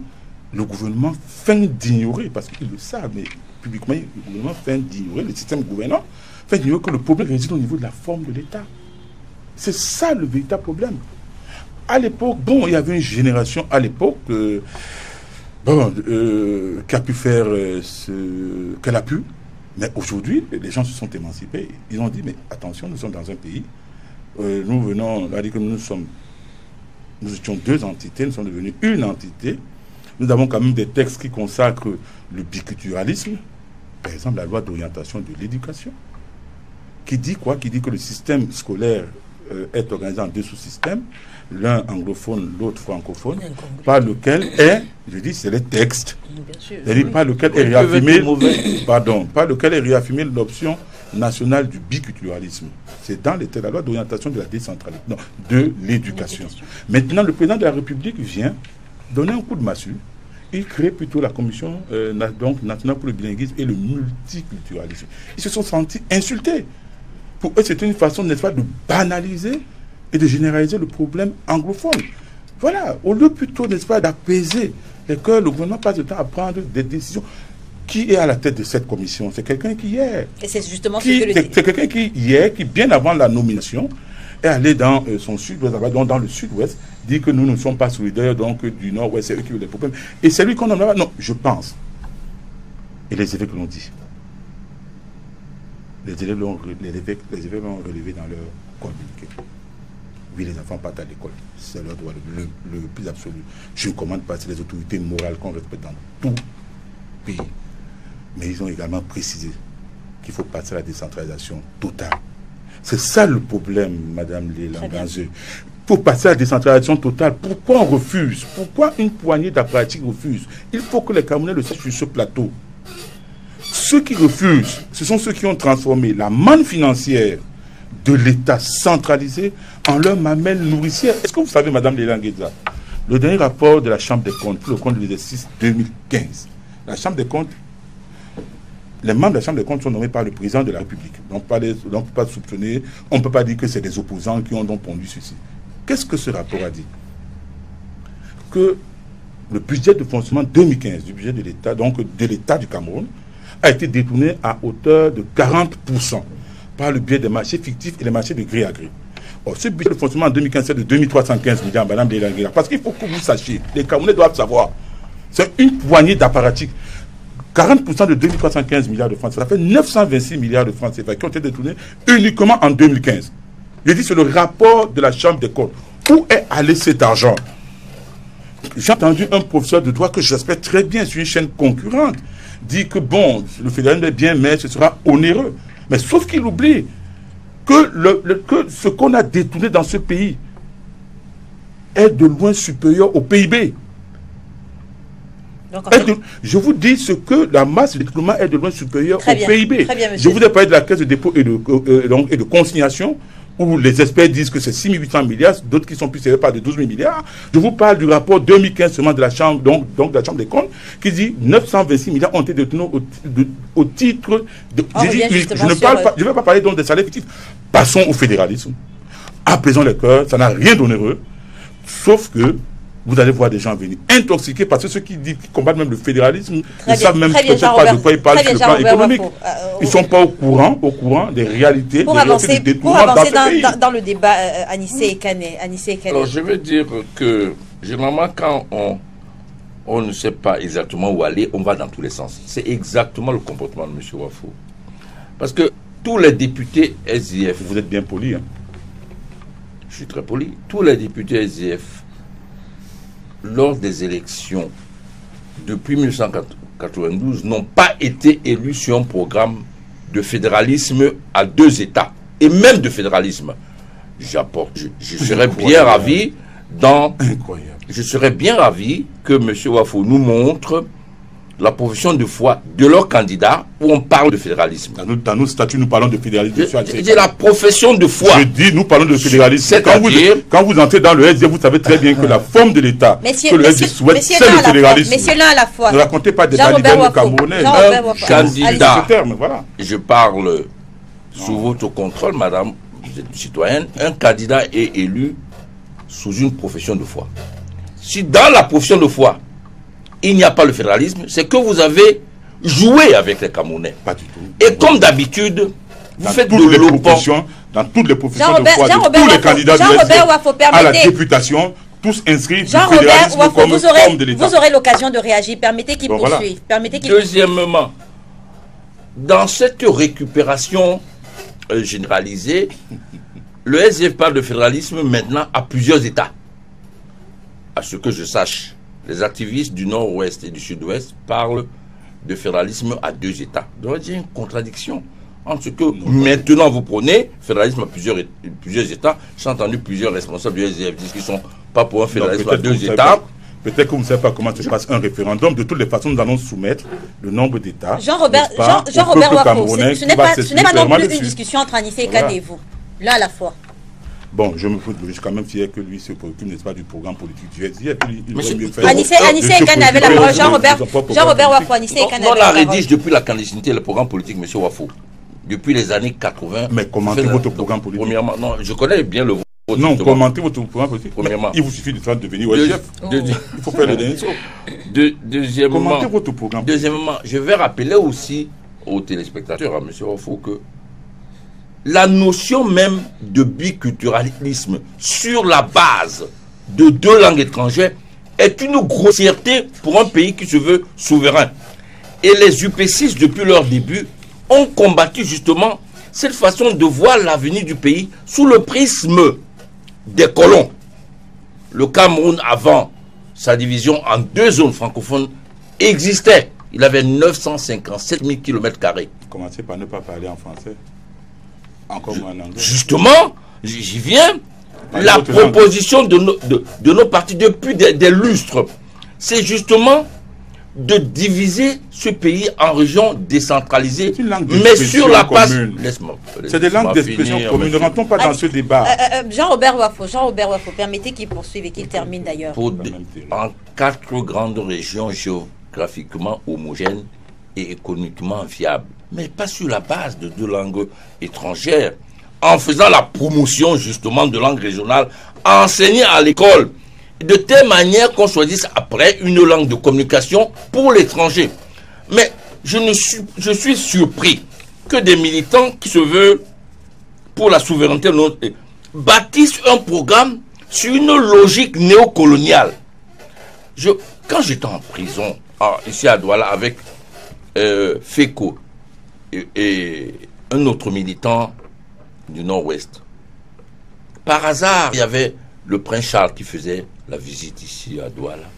le gouvernement feint d'ignorer, parce qu'ils le savent, mais publiquement, le gouvernement feint d'ignorer, le système gouvernant feint d'ignorer que le problème réside au niveau de la forme de l'État. C'est ça le véritable problème. À l'époque, bon, il y avait une génération à l'époque euh, bon, euh, qui a pu faire euh, ce qu'elle a pu, mais aujourd'hui, les gens se sont émancipés. Ils ont dit, mais attention, nous sommes dans un pays, nous venons, que nous sommes, nous étions deux entités, nous sommes devenus une entité. Nous avons quand même des textes qui consacrent le biculturalisme, par exemple la loi d'orientation de l'éducation, qui dit quoi? Qui dit que le système scolaire euh, est organisé en deux sous-systèmes, l'un anglophone, l'autre francophone, par lequel est, je dis, c'est les textes, Bien sûr. c'est-à-dire par lequel est réaffirmé, pardon, par lequel est réaffirmé l'option nationale du biculturalisme. C'est dans les la loi d'orientation de la décentralisation, non, de l'éducation. Maintenant, le président de la République vient donner un coup de massue. Il crée plutôt la commission euh, donc, nationale pour le bilinguisme et le multiculturalisme. Ils se sont sentis insultés. Pour eux, c'était une façon, n'est-ce pas, de banaliser et de généraliser le problème anglophone. Voilà, au lieu plutôt, n'est-ce pas, d'apaiser les cœurs, le gouvernement passe le temps à prendre des décisions. Qui est à la tête de cette commission C'est quelqu'un qui est Et c'est justement ce qui- que le c'est quelqu'un qui, hier, qui bien avant la nomination, est allé dans euh, son sud-ouest, donc dans le sud-ouest, dit que nous ne sommes pas solidaires, donc euh, du nord-ouest, c'est eux qui ont des problèmes. Et c'est lui qu'on nomme là-bas. Non, je pense. Et les évêques l'ont dit. Les élèves l'ont re- les évêques, les évêques l'ont relevé dans leur communiqué. Oui, les enfants partent à l'école. C'est leur droit le, le plus absolu. Je ne commande pas, c'est les autorités morales qu'on respecte dans tout pays. Mais ils ont également précisé qu'il faut passer à la décentralisation totale. C'est ça le problème, Madame Léla Très bien. Ganzeux. Pour passer à la décentralisation totale, pourquoi on refuse? Pourquoi une poignée d'apparatchiks refuse? Il faut que les Camerounais le sachent sur ce plateau. Ceux qui refusent, ce sont ceux qui ont transformé la manne financière de l'État centralisé en leur mamelle nourricière. Est-ce que vous savez, Madame Léla Guedza, le dernier rapport de la Chambre des comptes pour le compte de l'exercice 2015, la Chambre des comptes les membres de la Chambre des comptes sont nommés par le président de la République. Donc, pas les- peut pas soupçonner, on ne peut pas dire que c'est des opposants qui ont donc pondu ceci. Qu'est-ce que ce rapport a dit? Que le budget de fonctionnement 2015 du budget de l'État, donc de l'État du Cameroun, a été détourné à hauteur de 40% par le biais des marchés fictifs et les marchés de gré à gré. Or, ce budget de fonctionnement en 2015, c'est de 2315 milliards, Madame. Parce qu'il faut que vous sachiez, les Camerounais doivent savoir, c'est une poignée d'apparatchiks 40% de 2315 milliards de francs, ça fait 926 milliards de francs qui ont été détournés uniquement en 2015. Je dis, c'est le rapport de la Chambre des comptes. Où est allé cet argent? J'ai entendu un professeur de droit que je respecte très bien sur une chaîne concurrente dire que bon, le fédéralisme est bien, mais ce sera onéreux. Mais sauf qu'il oublie que ce qu'on a détourné dans ce pays est de loin supérieur au PIB. Donc, en Est fait, de- je vous dis ce que la masse de détournement est de loin supérieure Très au bien, PIB. très bien, je vous ai parlé de la caisse de dépôt et de, euh, donc, et de consignation, où les experts disent que c'est 6 800 milliards, d'autres qui sont plus élevés par de 12 000 milliards. Je vous parle du rapport 2015 seulement de la Chambre, donc, donc de la Chambre des comptes, qui dit 926 milliards ont été détournés au, ti- de- au titre de. Dit, revient je- ne parle pas, je vais pas parler donc des salaires fictifs. Passons au fédéralisme. Apaisons les cœurs, ça n'a rien d'onéreux. Sauf que vous allez voir des gens venir intoxiqués parce que ceux qui, disent, qui combattent même le fédéralisme Très ne savent même peut-être pas Jean-Robert. de quoi ils parlent sur le plan économique. Wafo. Euh, Ils ne sont pas au courant, au courant des réalités, pour des réalités avancer, du pour avancer dans ce dans, pays. dans- dans le débat, euh, Anissé et Canet. Alors, je veux dire que généralement, quand on, on ne sait pas exactement où aller, on va dans tous les sens. C'est exactement le comportement de M. Wafo. Parce que tous les députés SDF, Vous êtes bien poli. Hein. je suis très poli, tous les députés SDF, lors des élections depuis 1992, n'ont pas été élus sur un programme de fédéralisme à deux États, et même de fédéralisme. J'apporte, je, je serais bien ravi dans Incroyable. je serais bien ravi que M. Wafo nous montre la profession de foi de leur candidat où on parle de fédéralisme. Dans nos, dans nos statuts, nous parlons de fédéralisme. La profession de foi. Je dis, nous parlons de fédéralisme. Quand vous, quand vous entrez dans le SDF, vous savez très bien que la forme de l'État que le SDF souhaite, c'est le fédéralisme. Messieurs l'un à la fois. Ne racontez pas des Wafo. camerounais. Candidat. Allez-y. Ce terme, voilà. Je parle sous votre contrôle, madame, vous êtes citoyenne. Un candidat est élu sous une profession de foi. Si dans la profession de foi, il n'y a pas le fédéralisme, c'est que vous avez joué avec les Camerounais. Pas du tout. Et comme d'habitude, vous dans faites toutes de les l'opposition. dans toutes les professions de Jean-Robert- foi, de Jean-Robert tous les Wafo- candidats Wafo, à la députation, tous inscrits du Jean-Robert comme vous forme aurez, de l'État. vous aurez l'occasion de réagir. Permettez qu'il Bon, voilà. poursuive. Permettez qu'il Deuxièmement, dans cette récupération euh, généralisée, le SDF parle de fédéralisme maintenant à plusieurs États. À ce que je sache, les activistes du Nord-Ouest et du Sud-Ouest parlent de fédéralisme à deux États. Donc il y a une contradiction entre ce que maintenant vous prenez, fédéralisme à plusieurs, plusieurs États. J'ai entendu plusieurs responsables du SDF dire qu'ils ne sont pas pour un fédéralisme à deux États. Peut-être que vous ne savez pas comment se passe un référendum. De toutes les façons, nous allons soumettre le nombre d'États. Jean-Robert Jean, Wafo, ce n'est pas, ce n'est pas non plus une dessus. discussion entre Anissé et Voilà. Kadevou. L'un à la fois. Bon, je, me, je suis quand même fier que lui se préoccupe, n'est-ce pas, du programme politique du SDF. Monsieur- Anissé, et Kane avait la parole. Jean-Robert propre Jean-Robert programme Wafo, Anissé et On, Kane on avait la parole. rédige depuis la clandestinité le programme politique, M. Wafo. Depuis les années 80. Mais commentez votre programme politique. Premièrement, non, je connais bien le vôtre. Non, commentez votre programme politique. Premièrement. Il vous suffit de faire devenir deux- Il faut faire le dernier saut. deux- deuxièmement, Commentez votre programme. deuxièmement, je vais rappeler aussi aux téléspectateurs, à M. Wafo, que la notion même de biculturalisme sur la base de deux langues étrangères est une grossièreté pour un pays qui se veut souverain. Et les UP6, depuis leur début, ont combattu justement cette façon de voir l'avenir du pays sous le prisme des colons. Le Cameroun, avant sa division en deux zones francophones, existait. Il avait 957 000 km. Commencez par ne pas parler en français. Encore moins en anglais. Justement, j'y viens. La proposition de nos, de, de nos partis depuis des, des lustres, c'est justement de diviser ce pays en régions décentralisées, mais sur la base. commune. C'est des langues d'expression finir, communes. Ne rentrons pas dans ce débat. Euh, euh, euh, Jean-Robert Wafo, Jean-Robert Wafo, permettez qu'il poursuive et qu'il termine d'ailleurs. En quatre grandes régions géographiquement homogènes et économiquement viables, mais pas sur la base de deux langues étrangères, en faisant la promotion justement de langues régionales, enseignées à l'école, de telle manière qu'on choisisse après une langue de communication pour l'étranger. Mais je, suis, je suis surpris que des militants qui se veulent pour la souveraineté bâtissent un programme sur une logique néocoloniale. Je, quand j'étais en prison, ah, ici à Douala, avec euh, et, un autre militant du Nord-Ouest, par hasard, il y avait le prince Charles qui faisait la visite ici à Douala.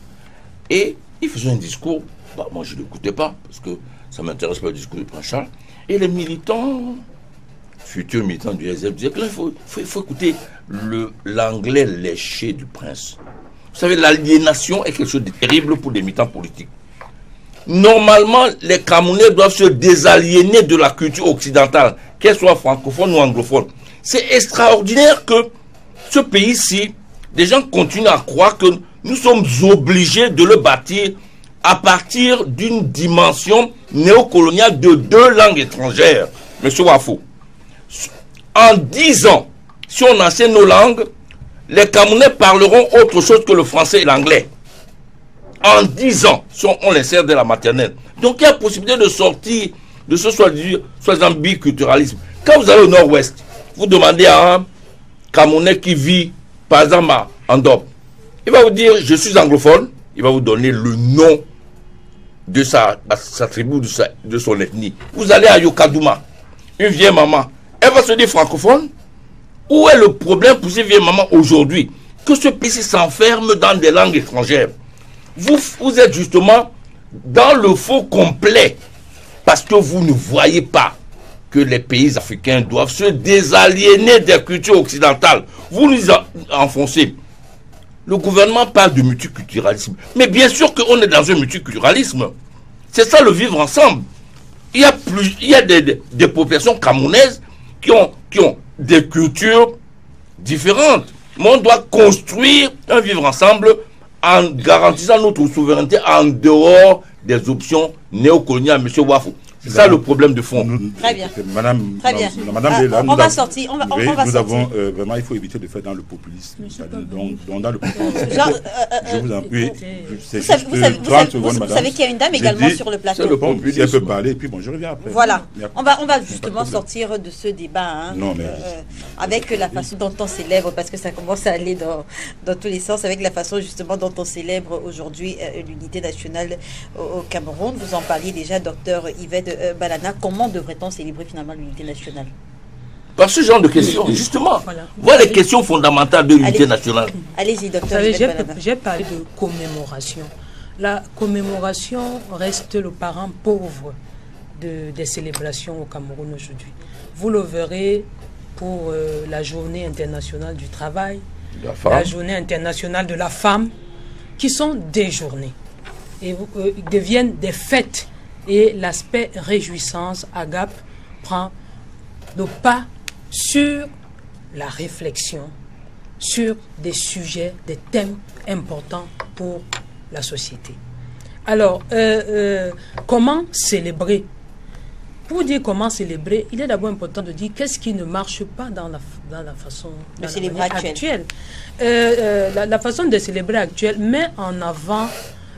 Et il faisait un discours. Bah, moi, je ne l'écoutais pas, parce que ça ne m'intéresse pas le discours du prince Charles. Et les militants, futurs militants du SDF, disaient qu'il faut, faut, écouter l'anglais léché du prince. Vous savez, l'aliénation est quelque chose de terrible pour des militants politiques. Normalement, les Camerounais doivent se désaliéner de la culture occidentale, qu'elle soit francophone ou anglophone. C'est extraordinaire que ce pays-ci, des gens continuent à croire que nous sommes obligés de le bâtir à partir d'une dimension néocoloniale de deux langues étrangères. Monsieur Wafo, en dix ans, si on enseigne nos langues, les Camerounais parleront autre chose que le français et l'anglais. En dix ans, si on, les sert de la maternelle. Donc il y a possibilité de sortir de ce soi-disant soi biculturalisme. Quand vous allez au nord-ouest, vous demandez à un Camerounais qui vit, par exemple, à Andorre, il va vous dire, je suis anglophone, il va vous donner le nom de sa, tribu, de son ethnie. Vous allez à Yokadouma, une vieille maman, elle va se dire francophone. Où est le problème pour ces vieilles mamans aujourd'hui? Que ce pays s'enferme dans des langues étrangères. Vous, êtes justement dans le faux complet parce que vous ne voyez pas que les pays africains doivent se désaliéner des cultures occidentales. Vous nous enfoncez. Le gouvernement parle de multiculturalisme. Mais bien sûr qu'on est dans un multiculturalisme. C'est ça le vivre ensemble. Il y a, plus, il y a des, des, populations camerounaises qui ont, qui ont des cultures différentes. Mais on doit construire un vivre ensemble en garantissant notre souveraineté en dehors des options néocoloniales, M. Wafou. C'est ça le problème de fond. Très bien. Madame, Très bien. Madame Ah, on nous va avons- sortir, on va- on Oui, va nous sortir. avons euh, vraiment, il faut éviter de faire dans le populisme. Donc, donc, dans le populisme. Genre, euh, euh, je vous en prie. Vous savez, juste vous savez- vous 30 savez- secondes, vous- vous madame. savez qu'il y a une dame également dit- sur le plateau. le Bon, si elle peut parler, et puis bon, je reviens après. Voilà. On va, on va justement sortir de ce débat hein, Non, mais- euh, avec la façon dont on célèbre, parce que ça commence à aller dans, dans tous les sens, avec la façon justement dont on célèbre aujourd'hui euh, l'unité nationale au, au Cameroun. Vous en parliez déjà, docteur Yvette euh, Balana. Comment devrait-on célébrer finalement l'unité nationale? Par ce genre de questions, justement. Voilà. Voilà les questions fondamentales de l'unité Allez. nationale. Allez-y, Vous docteur savez, j'ai parlé de commémoration. La commémoration reste le parent pauvre de- des célébrations au Cameroun aujourd'hui. Vous le verrez pour euh, la journée internationale du travail, La journée internationale de la femme, qui sont des journées et euh, deviennent des fêtes. Et l'aspect réjouissance, agape, prend le pas sur la réflexion, sur des sujets, des thèmes importants pour la société. Alors, euh, euh, comment célébrer? Pour dire comment célébrer, il est d'abord important de dire qu'est-ce qui ne marche pas dans la, dans la façon la célébrer actuelle. actuelle. Euh, la, la façon de célébrer actuelle met en avant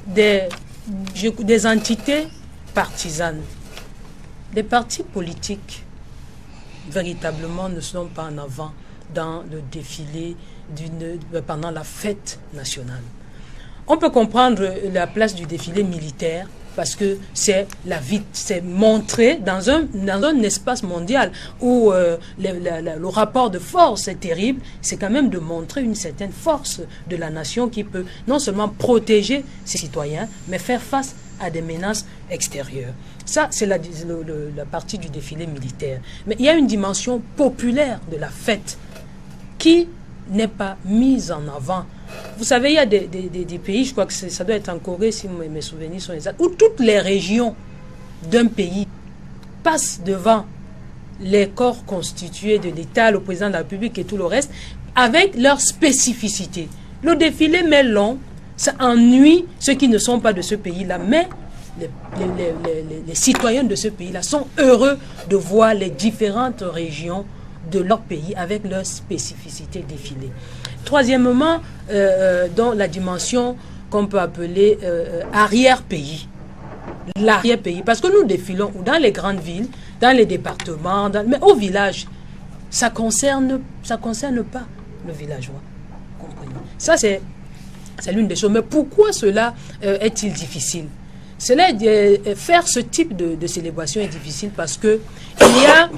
des, des entités partisanes. Les partis politiques véritablement ne sont pas en avant dans le défilé pendant la fête nationale. On peut comprendre la place du défilé militaire parce que c'est la vie, c'est montré dans un, dans un espace mondial où euh, le, le rapport de force est terrible, c'est quand même de montrer une certaine force de la nation qui peut non seulement protéger ses citoyens, mais faire face à des menaces extérieures. Ça, c'est la, partie du défilé militaire. Mais il y a une dimension populaire de la fête qui n'est pas mise en avant. Vous savez, il y a des, pays, je crois que ça doit être en Corée, si mes, souvenirs sont exacts, où toutes les régions d'un pays passent devant les corps constitués de l'État, le président de la République et tout le reste, avec leurs spécificités. Le défilé met long, ça ennuie ceux qui ne sont pas de ce pays-là, mais les, citoyens de ce pays-là sont heureux de voir les différentes régions de leur pays avec leurs spécificités défiler. Troisièmement, euh, euh, dans la dimension qu'on peut appeler euh, arrière-pays l'arrière-pays. Parce que nous défilons dans les grandes villes, dans les départements, mais au village, ça concerne, ça concerne pas le villageois. Comprenez? Ça, c'est, c'est l'une des choses. Mais pourquoi cela euh, est-il difficile? Cela est, euh, faire ce type de, de célébration est difficile parce que il y a,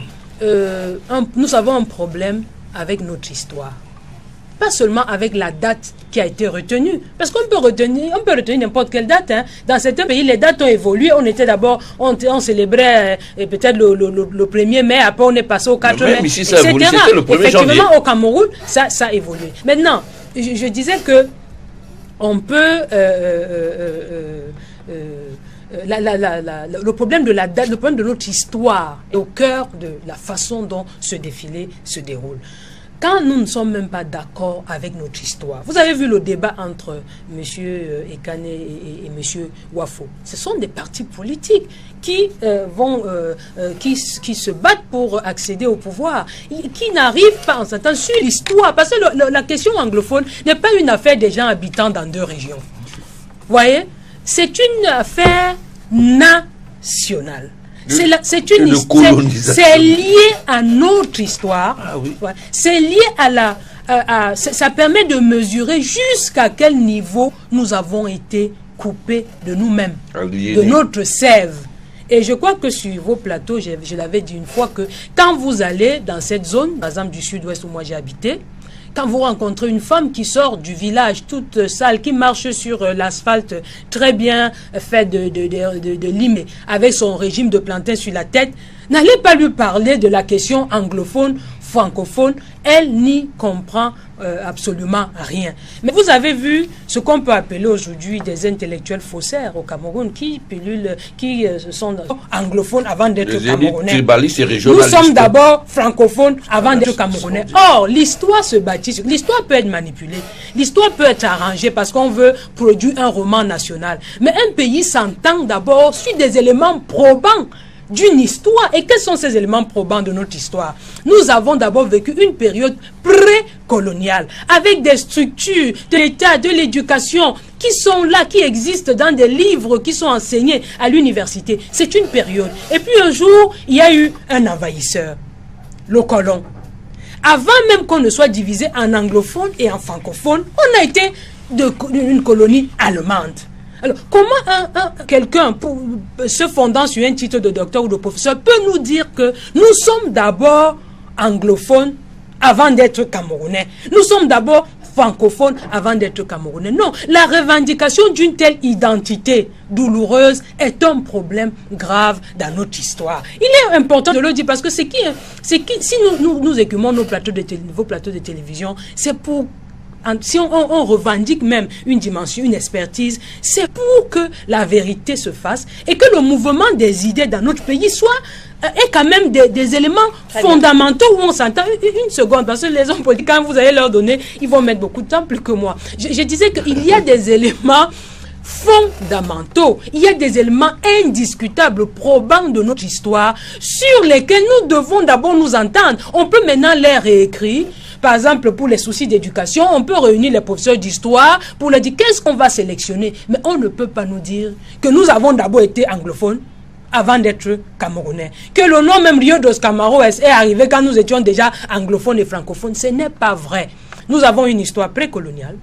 euh, un- nous avons un problème avec notre histoire pas seulement avec la date qui a été retenue. Parce qu'on peut retenir, on peut retenir n'importe quelle date. hein. Dans certains pays, les dates ont évolué. On était d'abord, on, on célébrait euh, peut-être le, le, le- le 1er mai, après on est passé au 4 Mais même mai. ça etc. le 1er Effectivement, janvier. au Cameroun, ça, ça a évolué. Maintenant, je, je disais que on peut... euh, euh, euh, la- la- la- le problème de la date, le problème de notre histoire est au cœur de la façon dont ce défilé se déroule. Quand nous ne sommes même pas d'accord avec notre histoire, vous avez vu le débat entre M. Ekane et, et M. Wafo. Ce sont des partis politiques qui euh, vont, euh, euh, qui, qui se battent pour accéder au pouvoir, qui n'arrivent pas en s'entendant sur l'histoire, parce que le- la question anglophone n'est pas une affaire des gens habitant dans deux régions. voyez, c'est une affaire nationale. C'est une c'est- lié à notre histoire. Ah oui. C'est lié à la, euh, à- ça, permet de mesurer jusqu'à quel niveau nous avons été coupés de nous-mêmes, Aliénés. de notre sève. Et je crois que sur vos plateaux, je, je l'avais dit une fois, que quand vous allez dans cette zone, par exemple du sud-ouest où moi j'ai habité, quand vous rencontrez une femme qui sort du village toute sale, qui marche sur euh, l'asphalte très bien fait de, de, de, de, avec son régime de plantain sur la tête, n'allez pas lui parler de la question anglophone, francophone. Elle n'y comprend euh, absolument rien. Mais vous avez vu ce qu'on peut appeler aujourd'hui des intellectuels faussaires au Cameroun qui pilulent, qui euh, sont anglophones avant d'être camerounais. Nous sommes d'abord francophones avant d'être camerounais. Or, l'histoire se bâtit. sur- L'histoire peut être manipulée. L'histoire peut être arrangée parce qu'on veut produire un roman national. Mais un pays s'entend d'abord sur des éléments probants d'une histoire. Et quels sont ces éléments probants de notre histoire? Nous avons d'abord vécu une période pré-coloniale avec des structures de l'État, de l'éducation qui sont là, qui existent dans des livres qui sont enseignés à l'université. C'est une période. Et puis un jour, il y a eu un envahisseur, le colon. Avant même qu'on ne soit divisé en anglophone et en francophone, on a été une colonie allemande. Alors, comment un, un- quelqu'un, se fondant sur un titre de docteur ou de professeur, peut nous dire que nous sommes d'abord anglophones avant d'être camerounais? Nous sommes d'abord francophones avant d'être camerounais. Non, la revendication d'une telle identité douloureuse est un problème grave dans notre histoire. Il est important de le dire parce que c'est qui, qui, si nous, nous, écumons nos plateaux de vos plateaux de télévision, c'est pour si on, on- on revendique même une dimension, une expertise, c'est pour que la vérité se fasse et que le mouvement des idées dans notre pays soit euh, ait quand même des, des éléments Très bien. fondamentaux où on s'entend. Une, une seconde, parce que les hommes politiques, quand vous allez leur donner, ils vont mettre beaucoup de temps plus que moi. Je, je disais qu'il y a des éléments fondamentaux. Il y a des éléments indiscutables, probants de notre histoire, sur lesquels nous devons d'abord nous entendre. On peut maintenant les réécrire. Par exemple, pour les soucis d'éducation, on peut réunir les professeurs d'histoire pour leur dire qu'est-ce qu'on va sélectionner. Mais on ne peut pas nous dire que nous avons d'abord été anglophones avant d'être camerounais. Que le nom même Rio dos Camaro est est arrivé quand nous étions déjà anglophones et francophones. Ce n'est pas vrai. Nous avons une histoire précoloniale.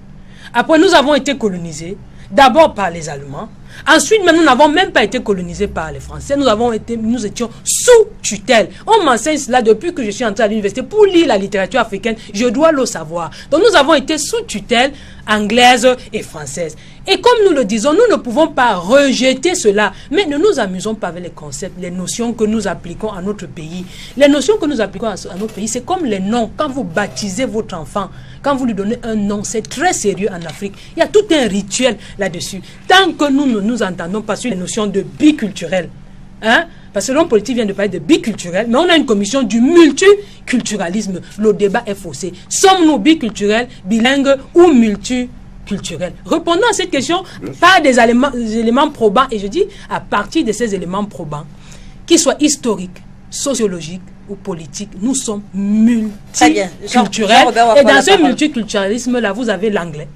Après, nous avons été colonisés, d'abord par les Allemands. Ensuite, même, nous n'avons même pas été colonisés par les Français. Nous, avons été, nous étions sous tutelle. On m'enseigne cela depuis que je suis entré à l'université pour lire la littérature africaine. Je dois le savoir. Donc, nous avons été sous tutelle anglaise et française. Et comme nous le disons, nous ne pouvons pas rejeter cela. Mais ne nous amusons pas avec les concepts, les notions que nous appliquons à notre pays. Les notions que nous appliquons à, à notre pays, c'est comme les noms. Quand vous baptisez votre enfant, quand vous lui donnez un nom, c'est très sérieux en Afrique. Il y a tout un rituel là-dessus. Tant que nous ne nous entendons pas sur les notions de biculturel, hein, parce que l'homme politique vient de parler de biculturel, mais on a une commission du multiculturalisme. Le débat est faussé. Sommes-nous biculturels, bilingues ou multiculturels? Répondons à cette question par des éléments, des éléments probants, et je dis à partir de ces éléments probants, qu'ils soient historiques, sociologiques ou politiques, nous sommes multiculturels. Et dans ce multiculturalisme-là, vous avez l'anglais.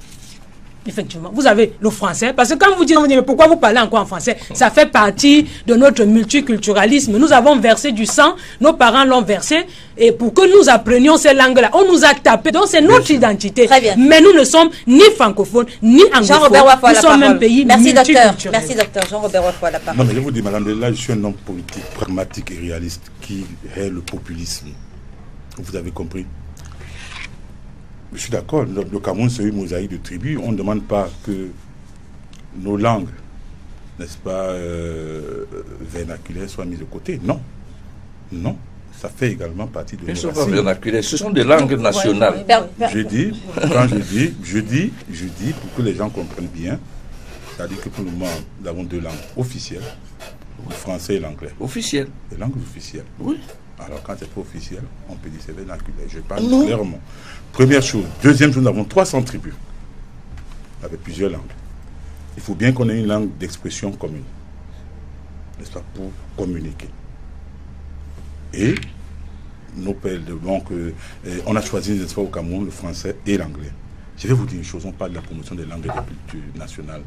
Effectivement. Vous avez le français. Parce que quand vous dites, vous dit, mais pourquoi vous parlez encore en français? Ça fait partie de notre multiculturalisme. Nous avons versé du sang, nos parents l'ont versé, et pour que nous apprenions ces langues-là, on nous a tapé. Donc c'est notre identité. Très bien. Mais nous ne sommes ni francophones, ni anglophones. Jean-Robert Wafa, nous la sommes parole. un pays Merci, docteur. Merci, docteur. Jean-Robert Wafa, la parole. Non, mais je vous dis, madame, là, je suis un homme politique pragmatique et réaliste qui est le populisme. Vous avez compris? Je suis d'accord, le, le Cameroun, c'est une mosaïque de tribus. On ne demande pas que nos langues, n'est-ce pas, euh, vernaculaires soient mises de côté. Non. Non. Ça fait également partie de Ils sont pas racines. vernaculaires, ce sont des langues nationales. Je dis, quand je dis, je dis, je dis, pour que les gens comprennent bien, c'est-à-dire que pour le moment, nous avons deux langues officielles, le français et l'anglais. Officiel. Les langues officielles. Oui. Alors quand c'est pas officiel, on peut dire c'est vernaculaire. Je parle clairement. Première chose. Deuxième chose, nous avons 300 tribus avec plusieurs langues. Il faut bien qu'on ait une langue d'expression commune, n'est-ce pas, pour communiquer. Et nos de- donc, euh, on a choisi, n'est-ce pas, au Cameroun, le français et l'anglais. Je vais vous dire une chose, on parle de la promotion des langues et des cultures nationales.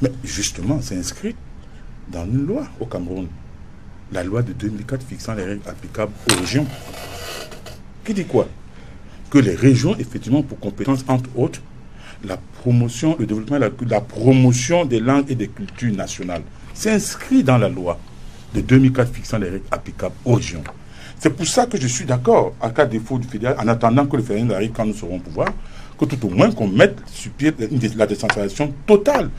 Mais justement, c'est inscrit dans une loi au Cameroun. La loi de 2004 fixant les règles applicables aux régions. Qui dit quoi? Que les régions, effectivement, pour compétences, entre autres, la promotion, le développement, la, promotion des langues et des cultures nationales. C'est inscrit dans la loi de 2004 fixant les règles applicables aux régions. C'est pour ça que je suis d'accord, à cas défaut du fédéral, en attendant que le fédéral arrive quand nous serons au pouvoir, que tout au moins qu'on mette sur pied la décentralisation totale.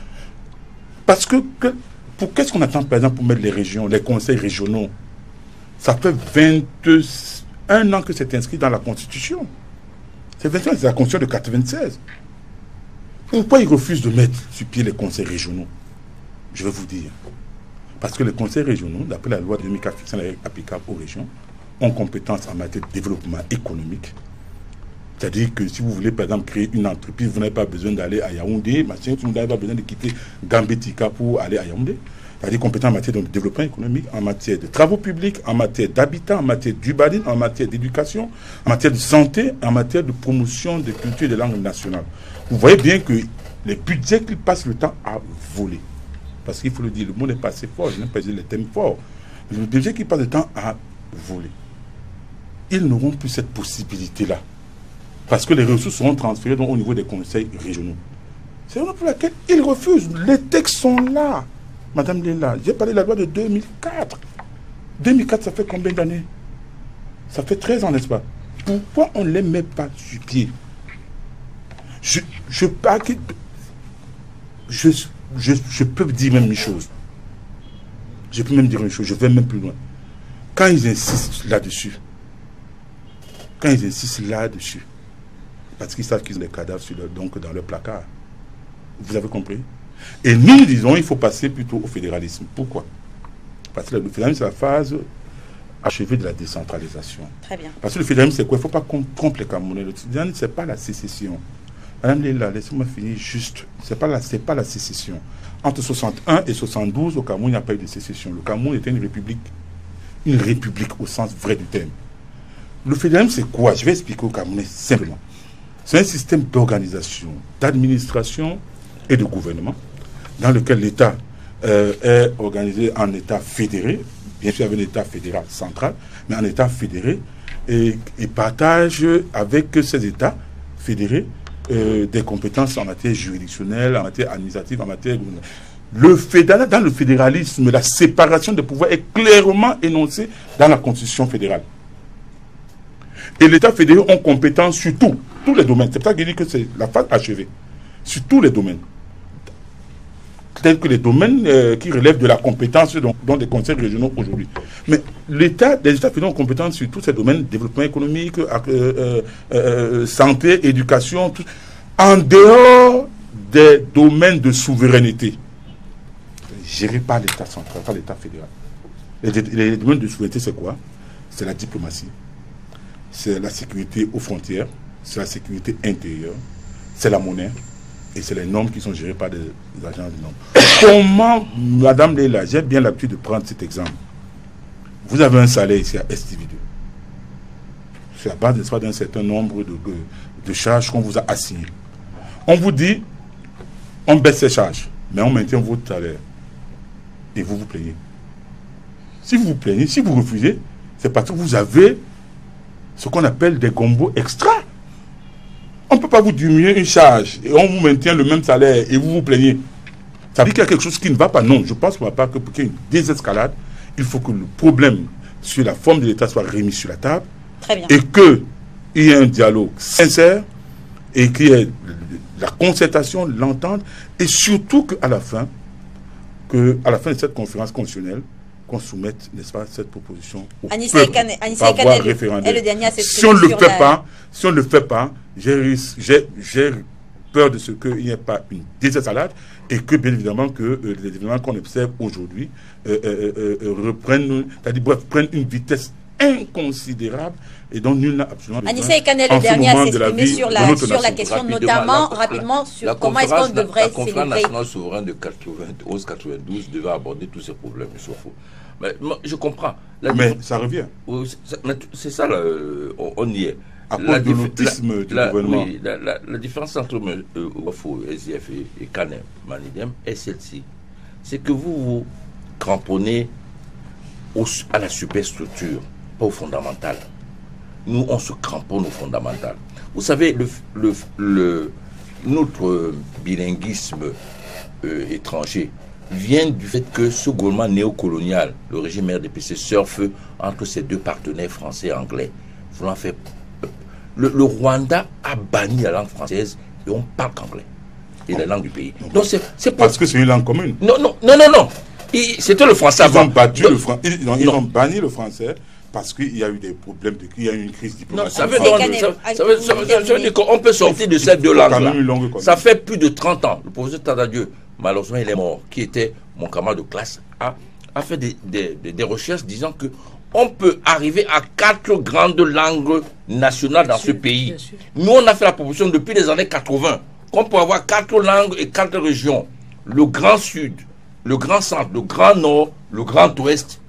Parce que, que pour qu'est-ce qu'on attend par exemple pour mettre les régions, les conseils régionaux? Ça fait 21 ans que c'est inscrit dans la Constitution. C'est 21 c'est la Constitution de 96. Pourquoi ils refusent de mettre sur pied les conseils régionaux? Je vais vous dire. Parce que les conseils régionaux, d'après la loi de 2004 fixant aux régions, ont compétence en matière de développement économique. C'est-à-dire que si vous voulez, par exemple, créer une entreprise, vous n'avez pas besoin d'aller à Yaoundé, machin, vous n'avez pas besoin de quitter Gambétika pour aller à Yaoundé. C'est-à-dire compétence en matière de développement économique, en matière de travaux publics, en matière d'habitat, en matière d'urbanisme, en matière d'éducation, en matière de santé, en matière de promotion de culture et de langue nationale. Vous voyez bien que les budgets qu'ils passent le temps à voler, parce qu'il faut le dire, le mot n'est pas assez fort, je n'aime pas dire les thèmes forts, le budget qu'ils passent le temps à voler, ils n'auront plus cette possibilité-là. Parce que les ressources seront transférées donc, au niveau des conseils régionaux. C'est la raison pour laquelle ils refusent. Les textes sont là. Madame Léla, j'ai parlé de la loi de 2004. 2004, ça fait combien d'années? Ça fait 13 ans, n'est-ce pas? Pourquoi on ne les met pas sur pied? Je, je, je, je, je peux dire même une chose. Je peux même dire une chose, je vais même plus loin. Quand ils insistent là-dessus, quand ils insistent là-dessus, parce qu'ils savent qu'ils ont des cadavres sur donc dans le placard. Vous avez compris? Et nous, nous disons il faut passer plutôt au fédéralisme. Pourquoi? Parce que le fédéralisme, c'est la phase achevée de la décentralisation. Très bien. Parce que le fédéralisme, c'est quoi? Il ne faut pas qu'on trompe les Camerounais. Le fédéralisme, ce n'est pas la sécession. Madame Léla, laissez-moi finir juste. Ce n'est pas, la, pas la sécession. Entre 61 et 72, au Cameroun, il n'y a pas eu de sécession. Le Cameroun était une république. Une république au sens vrai du terme. Le fédéralisme, c'est quoi? Je vais expliquer au Camerounais simplement. C'est un système d'organisation, d'administration et de gouvernement dans lequel l'État euh, est organisé en État fédéré, bien sûr avec un État fédéral central, mais en État fédéré, et, partage avec ces États fédérés euh, des compétences en matière juridictionnelle, en matière administrative, en matière... Le dans le fédéralisme, la séparation des pouvoirs est clairement énoncée dans la Constitution fédérale. Et l'État fédéré ont compétence sur tout, tous les domaines. C'est pour ça qu'il dit que c'est la phase achevée. Sur tous les domaines. Tels que les domaines euh, qui relèvent de la compétence dans, des conseils régionaux aujourd'hui. Mais l'État, les États fédéraux ont compétence sur tous ces domaines, développement économique, euh, euh, santé, éducation, en dehors des domaines de souveraineté gérés par l'État central, par l'État fédéral. les domaines de souveraineté, c'est quoi? C'est la diplomatie, c'est la sécurité aux frontières, c'est la sécurité intérieure, c'est la monnaie et c'est les normes qui sont gérées par des, agents de normes. Comment, Madame Leila, j'ai bien l'habitude de prendre cet exemple. Vous avez un salaire ici à STV2. C'est à base d'un certain nombre de, de charges qu'on vous a assignées. On vous dit, on baisse ces charges, mais on maintient votre salaire. Et vous vous plaignez. Si vous vous plaignez, si vous refusez, c'est parce que vous avez ce qu'on appelle des combos extra. On ne peut pas vous diminuer une charge et on vous maintient le même salaire et vous vous plaignez. Ça veut dire qu'il y a quelque chose qui ne va pas. Non, je pense pas que pour qu'il y ait une désescalade, il faut que le problème sur la forme de l'État soit remis sur la table. Très bien. Et qu'il y ait un dialogue sincère et qu'il y ait la concertation, l'entente et surtout qu'à la fin, que à la fin de cette conférence constitutionnelle, qu'on soumette, n'est-ce pas, cette proposition au Anissa peuple Anissa par voie référendaire. Si on ne le fait la- pas, si on ne le fait pas, j'ai peur de ce qu'il n'y ait pas une désescalade et que bien évidemment que euh, les événements qu'on observe aujourd'hui euh, euh, reprennent, c'est-à-dire bref, prennent une vitesse inconsidérable et dont nul n'a absolument besoin. Anissa Ekane est en le dernier à s'exprimer sur la, sur question, Rapidement, notamment la- rapidement la sur comment est-ce qu'on devrait La conférence nationale souveraine de 91-92 devait aborder tous ces problèmes, il s'en fout. Mais moi, je comprends. La Mais ça revient. c'est- ça, là, on, on y est. À cause La de dif- l'autisme la- du la- gouvernement. oui, la, la- la différence entre euh, Wafo, SDF et, et Canem, Manidem est celle-ci. C'est que vous vous cramponnez au- à la superstructure, pas au fondamental. Nous, on se cramponne au fondamental. Vous savez, le, le, le- notre bilinguisme euh, étranger vient du fait que ce gouvernement néocolonial, le régime RDPC, surfe entre ses deux partenaires français et anglais. Voulant faire... Le, le Rwanda a banni la langue française et on parle qu'anglais. Et la langue du pays. Donc c'est c'est pour- Parce que c'est une langue commune. Non, non, non, non, non. C'était le français Ils ont avant. battu Donc- le français. Ils, non, ils Non. ont banni le français parce qu'il y a eu des problèmes, de, il y a eu une crise Non, diplomatique. Canet, ça, veut- dire qu'on peut sortir de ces deux langues-là. même une langue commune. Ça fait plus de 30 ans. Le professeur Tadadieu, malheureusement, il est mort, qui était mon camarade de classe, a, a fait des, des- des- des recherches disant que on peut arriver à quatre grandes langues nationales dans ce pays. Nous, on a fait la proposition depuis les années 80 qu'on peut avoir quatre langues et quatre régions. Le Grand Sud, le Grand Centre, le Grand Nord, le Grand Ouest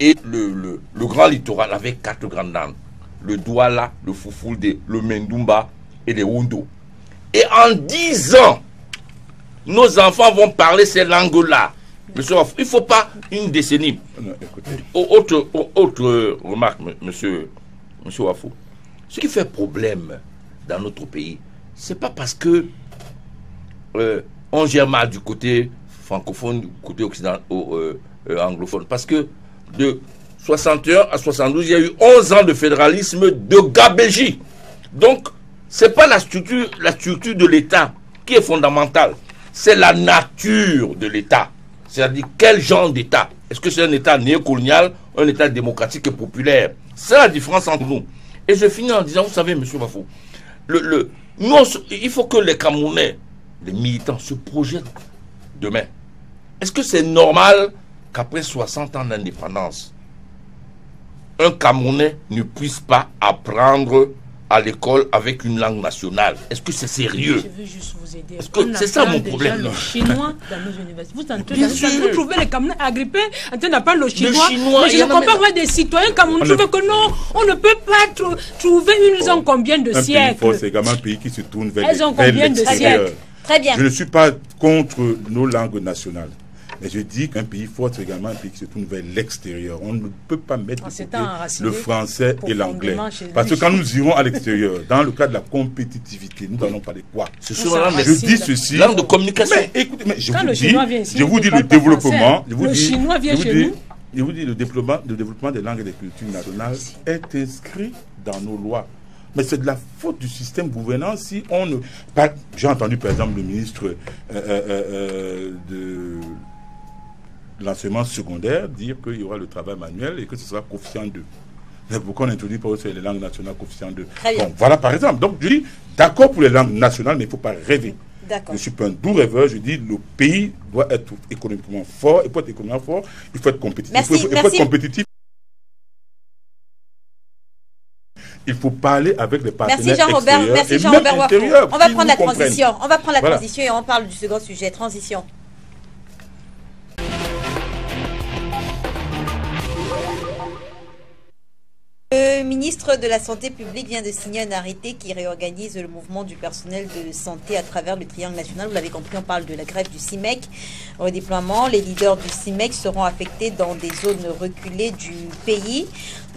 et le, le, le Grand Littoral avec quatre grandes langues. Le Douala, le Fufulde, le Mendumba et le Hundo. Et en 10 ans, nos enfants vont parler ces langues-là. Monsieur, il ne faut pas une décennie. Non, Autre, au- autre euh, remarque, m- monsieur, monsieur Wafou. Ce qui fait problème dans notre pays, c'est pas parce que euh, on gère mal du côté francophone, du côté occidental, euh, euh, anglophone. Parce que de 61 à 72, il y a eu 11 ans de fédéralisme de gabégie. Donc, c'est pas la structure, la structure de l'État qui est fondamentale. C'est la nature de l'État. C'est-à-dire quel genre d'État? Est-ce que c'est un État néocolonial, un État démocratique et populaire? C'est la différence entre nous. Et je finis en disant, vous savez, monsieur Bafou, il faut que les Camerounais, les militants, se projettent demain. Est-ce que c'est normal qu'après 60 ans d'indépendance, un Camerounais ne puisse pas apprendre à l'école avec une langue nationale Est-ce que c'est sérieux? Je veux juste vous aider. Est-ce que On c'est ça mon déjà problème? Le chinois dans nos universités. Vous, entendez, Bien vous, sûr. vous trouvez les Camerounais agrippés en train d'apprendre le chinois. chinois, mais je ne comprends pas des citoyens camerounais trouvent que non, on ne peut pas trou- trouver une ont combien de un pays siècles? fort, c'est également un pays qui se tourne vers Elles les- ont combien de siècles? Très bien. Je ne suis pas contre nos langues nationales. Mais je dis qu'un pays fort, c'est également un pays qui se tourne vers l'extérieur. On ne peut pas mettre de côté le français et l'anglais. Parce que quand nous irons à l'extérieur, dans le cadre de la compétitivité, nous allons parler quoi? Ce Nous sont la langue sommes de- Je dis ceci. langue de communication. Mais écoutez, mais je Quand vous le dis, Chinois vient ici, je vous dis le pas développement, français. je vous Le dis, Chinois vient je vous chez dis- nous. je vous dis le développement, le développement des langues et des cultures nationales est inscrit dans nos lois. Mais c'est de la faute du système gouvernant si on ne. pas- J'ai entendu par exemple le ministre euh, euh, euh, de l'enseignement secondaire dire qu'il y aura le travail manuel et que ce sera coefficient 2. Mais pourquoi on n'introduit pas aussi les langues nationales coefficient 2 Très bien. Bon, voilà par exemple. Donc je dis d'accord pour les langues nationales, mais il ne faut pas rêver. Je suis pas un doux rêveur, je dis le pays doit être économiquement fort, et pour être économiquement fort, il faut être compétitif. Merci, il faut, il faut merci. être compétitif. Il faut parler avec les partenaires Merci Jean-Robert. extérieurs Merci et Jean-Robert même On va prendre la transition. On va prendre la Voilà. transition et on parle du second sujet. Transition. Le ministre de la Santé publique vient de signer un arrêté qui réorganise le mouvement du personnel de santé à travers le triangle national. Vous l'avez compris, on parle de la grève du CIMEC. Au déploiement, les leaders du CIMEC seront affectés dans des zones reculées du pays.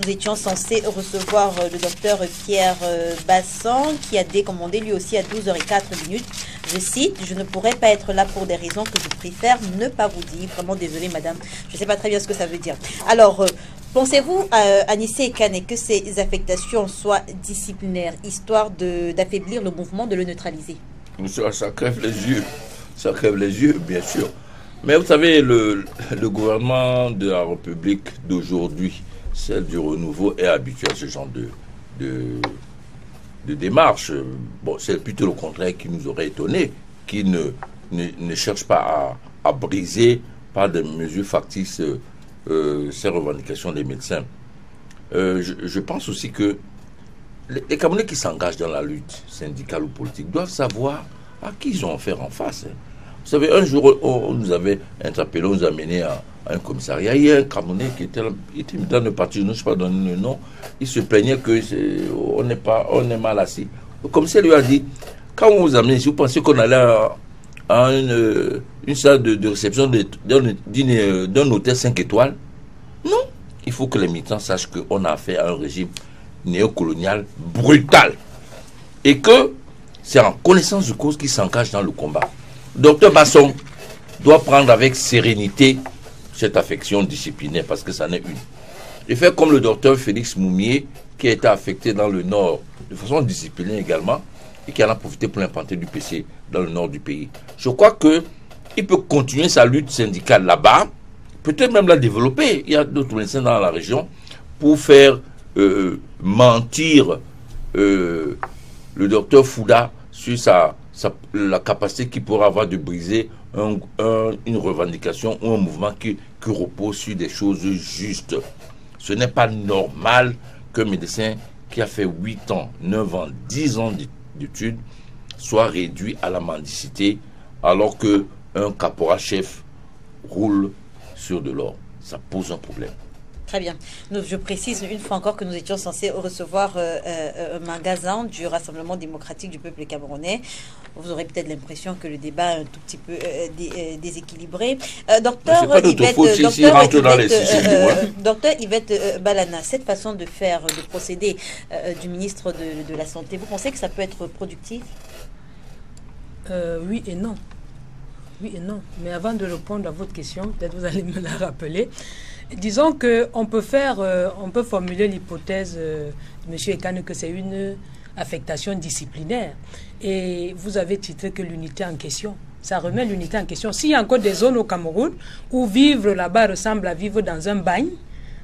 Nous étions censés recevoir euh, le docteur Pierre euh, Bassan qui a décommandé lui aussi à 12h04 minutes. Je cite, je ne pourrais pas être là pour des raisons que je préfère ne pas vous dire. Vraiment désolé madame, je ne sais pas très bien ce que ça veut dire. Alors, euh, pensez-vous, euh, Anissé et Kane, que ces affectations soient disciplinaires, histoire d'affaiblir le mouvement, de le neutraliser? Ça, crève les yeux. Ça crève les yeux, bien sûr. Mais vous savez, le, gouvernement de la République d'aujourd'hui, celle du renouveau, est habitué à ce genre de, démarche. C'est plutôt le contraire qui nous aurait étonné, qui ne, cherche pas à, à briser par des mesures factices euh, ces revendications des médecins. Euh, je, pense aussi que les, les Camerounais qui s'engagent dans la lutte syndicale ou politique doivent savoir à qui ils ont affaire en face. hein. Vous savez, un jour, on, nous avait interpellé, on nous a mené à, un commissariat. Il y a un Camerounais qui était, était dans le parti, je ne sais pas donner le nom, il se plaignait que on est mal assis. Le commissaire lui a dit, quand on vous amène ici, vous pensez qu'on allait à, euh, une salle de, réception euh, d'un hôtel 5 étoiles Non. Il faut que les militants sachent qu'on a affaire à un régime néocolonial brutal. et que c'est en connaissance de cause qu'il s'engage dans le combat. Docteur Basson doit prendre avec sérénité cette affection disciplinaire parce que ça n'est une. Et faire comme le docteur Félix Moumier qui a été affecté dans le nord de façon disciplinaire également et qui en a profité pour l'implanter du PC dans le nord du pays. Je crois que il peut continuer sa lutte syndicale là-bas, peut-être même la développer. Il y a d'autres médecins dans la région pour faire euh, mentir euh, le docteur Fouda sur sa, la capacité qu'il pourra avoir de briser une revendication ou un mouvement qui, qui repose sur des choses justes. Ce n'est pas normal qu'un médecin qui a fait 8 ans, 9 ans, 10 ans d'études soit réduit à la mendicité alors que un caporal-chef roule sur de l'or. Ça pose un problème. Très bien. je précise une fois encore que nous étions censés recevoir euh, euh, un magasin du Rassemblement démocratique du peuple camerounais. Vous aurez peut-être l'impression que le débat est un tout petit peu euh, déséquilibré. docteur, Yvette, docteur, Yvette, Balana, cette façon de faire, de procéder du ministre de, de, la Santé, vous pensez que ça peut être productif? Oui et non. Oui et non. Mais avant de répondre à votre question, peut-être vous allez me la rappeler. Disons qu'on peut faire, euh, on peut formuler l'hypothèse, euh, M. Ekane, que c'est une affectation disciplinaire. Et vous avez titré que l'unité en question. Ça remet l'unité en question. S'il y a encore des zones au Cameroun où vivre là-bas ressemble à vivre dans un bagne,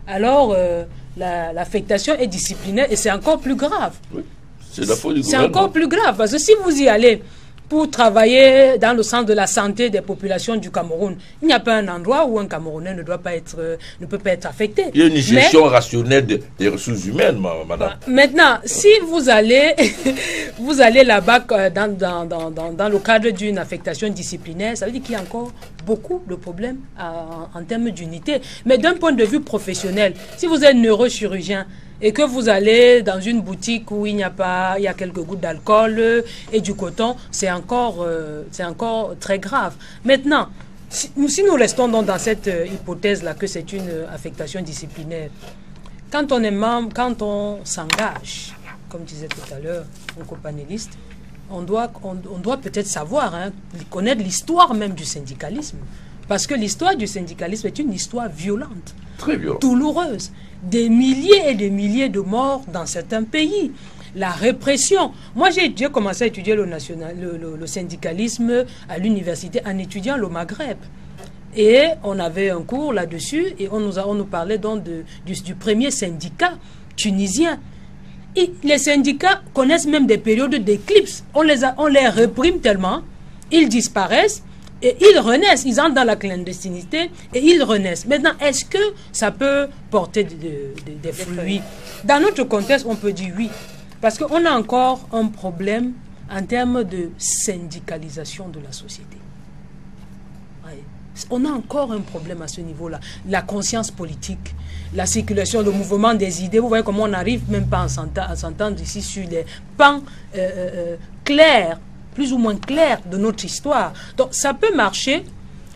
alors euh, l'affectation est disciplinaire et c'est encore plus grave. Oui, c'est la faute du C'est encore plus grave parce que si vous y allez, pour travailler dans le sens de la santé des populations du Cameroun. Il n'y a pas un endroit où un Camerounais ne doit pas être, ne peut pas être affecté. Il y a une gestion rationnelle des ressources humaines, madame. Maintenant, si vous allez, vous allez là-bas euh, dans, dans, dans, dans, le cadre d'une affectation disciplinaire, ça veut dire qu'il y a encore beaucoup de problèmes en, en termes d'unité. Mais d'un point de vue professionnel, si vous êtes neurochirurgien, et que vous allez dans une boutique où il n'y a pas, il y a quelques gouttes d'alcool et du coton, c'est encore, euh, c'est encore très grave. Maintenant, si, nous restons dans cette euh, hypothèse-là que c'est une affectation disciplinaire, quand on est membre, quand on s'engage, comme disait tout à l'heure mon copanéliste, on doit, on, doit peut-être savoir, hein, connaître l'histoire même du syndicalisme. Parce que l'histoire du syndicalisme est une histoire violente, Très violente. douloureuse des milliers et des milliers de morts dans certains pays. La répression. Moi, j'ai commencé à étudier le, national, le, syndicalisme à l'université en étudiant le Maghreb. Et on avait un cours là-dessus et on nous, nous parlait donc du, premier syndicat tunisien. Et les syndicats connaissent même des périodes d'éclipse. On les, on les réprime tellement, ils disparaissent et ils renaissent, ils entrent dans la clandestinité et ils renaissent. Maintenant, est-ce que ça peut porter des fruits Dans notre contexte, on peut dire oui. Parce qu'on a encore un problème en termes de syndicalisation de la société. On a encore un problème à ce niveau-là. La conscience politique, la circulation, le mouvement des idées. Vous voyez comment on n'arrive même pas à s'entendre ici sur les pans euh, euh, euh, clairs plus ou moins clair de notre histoire. Donc ça peut marcher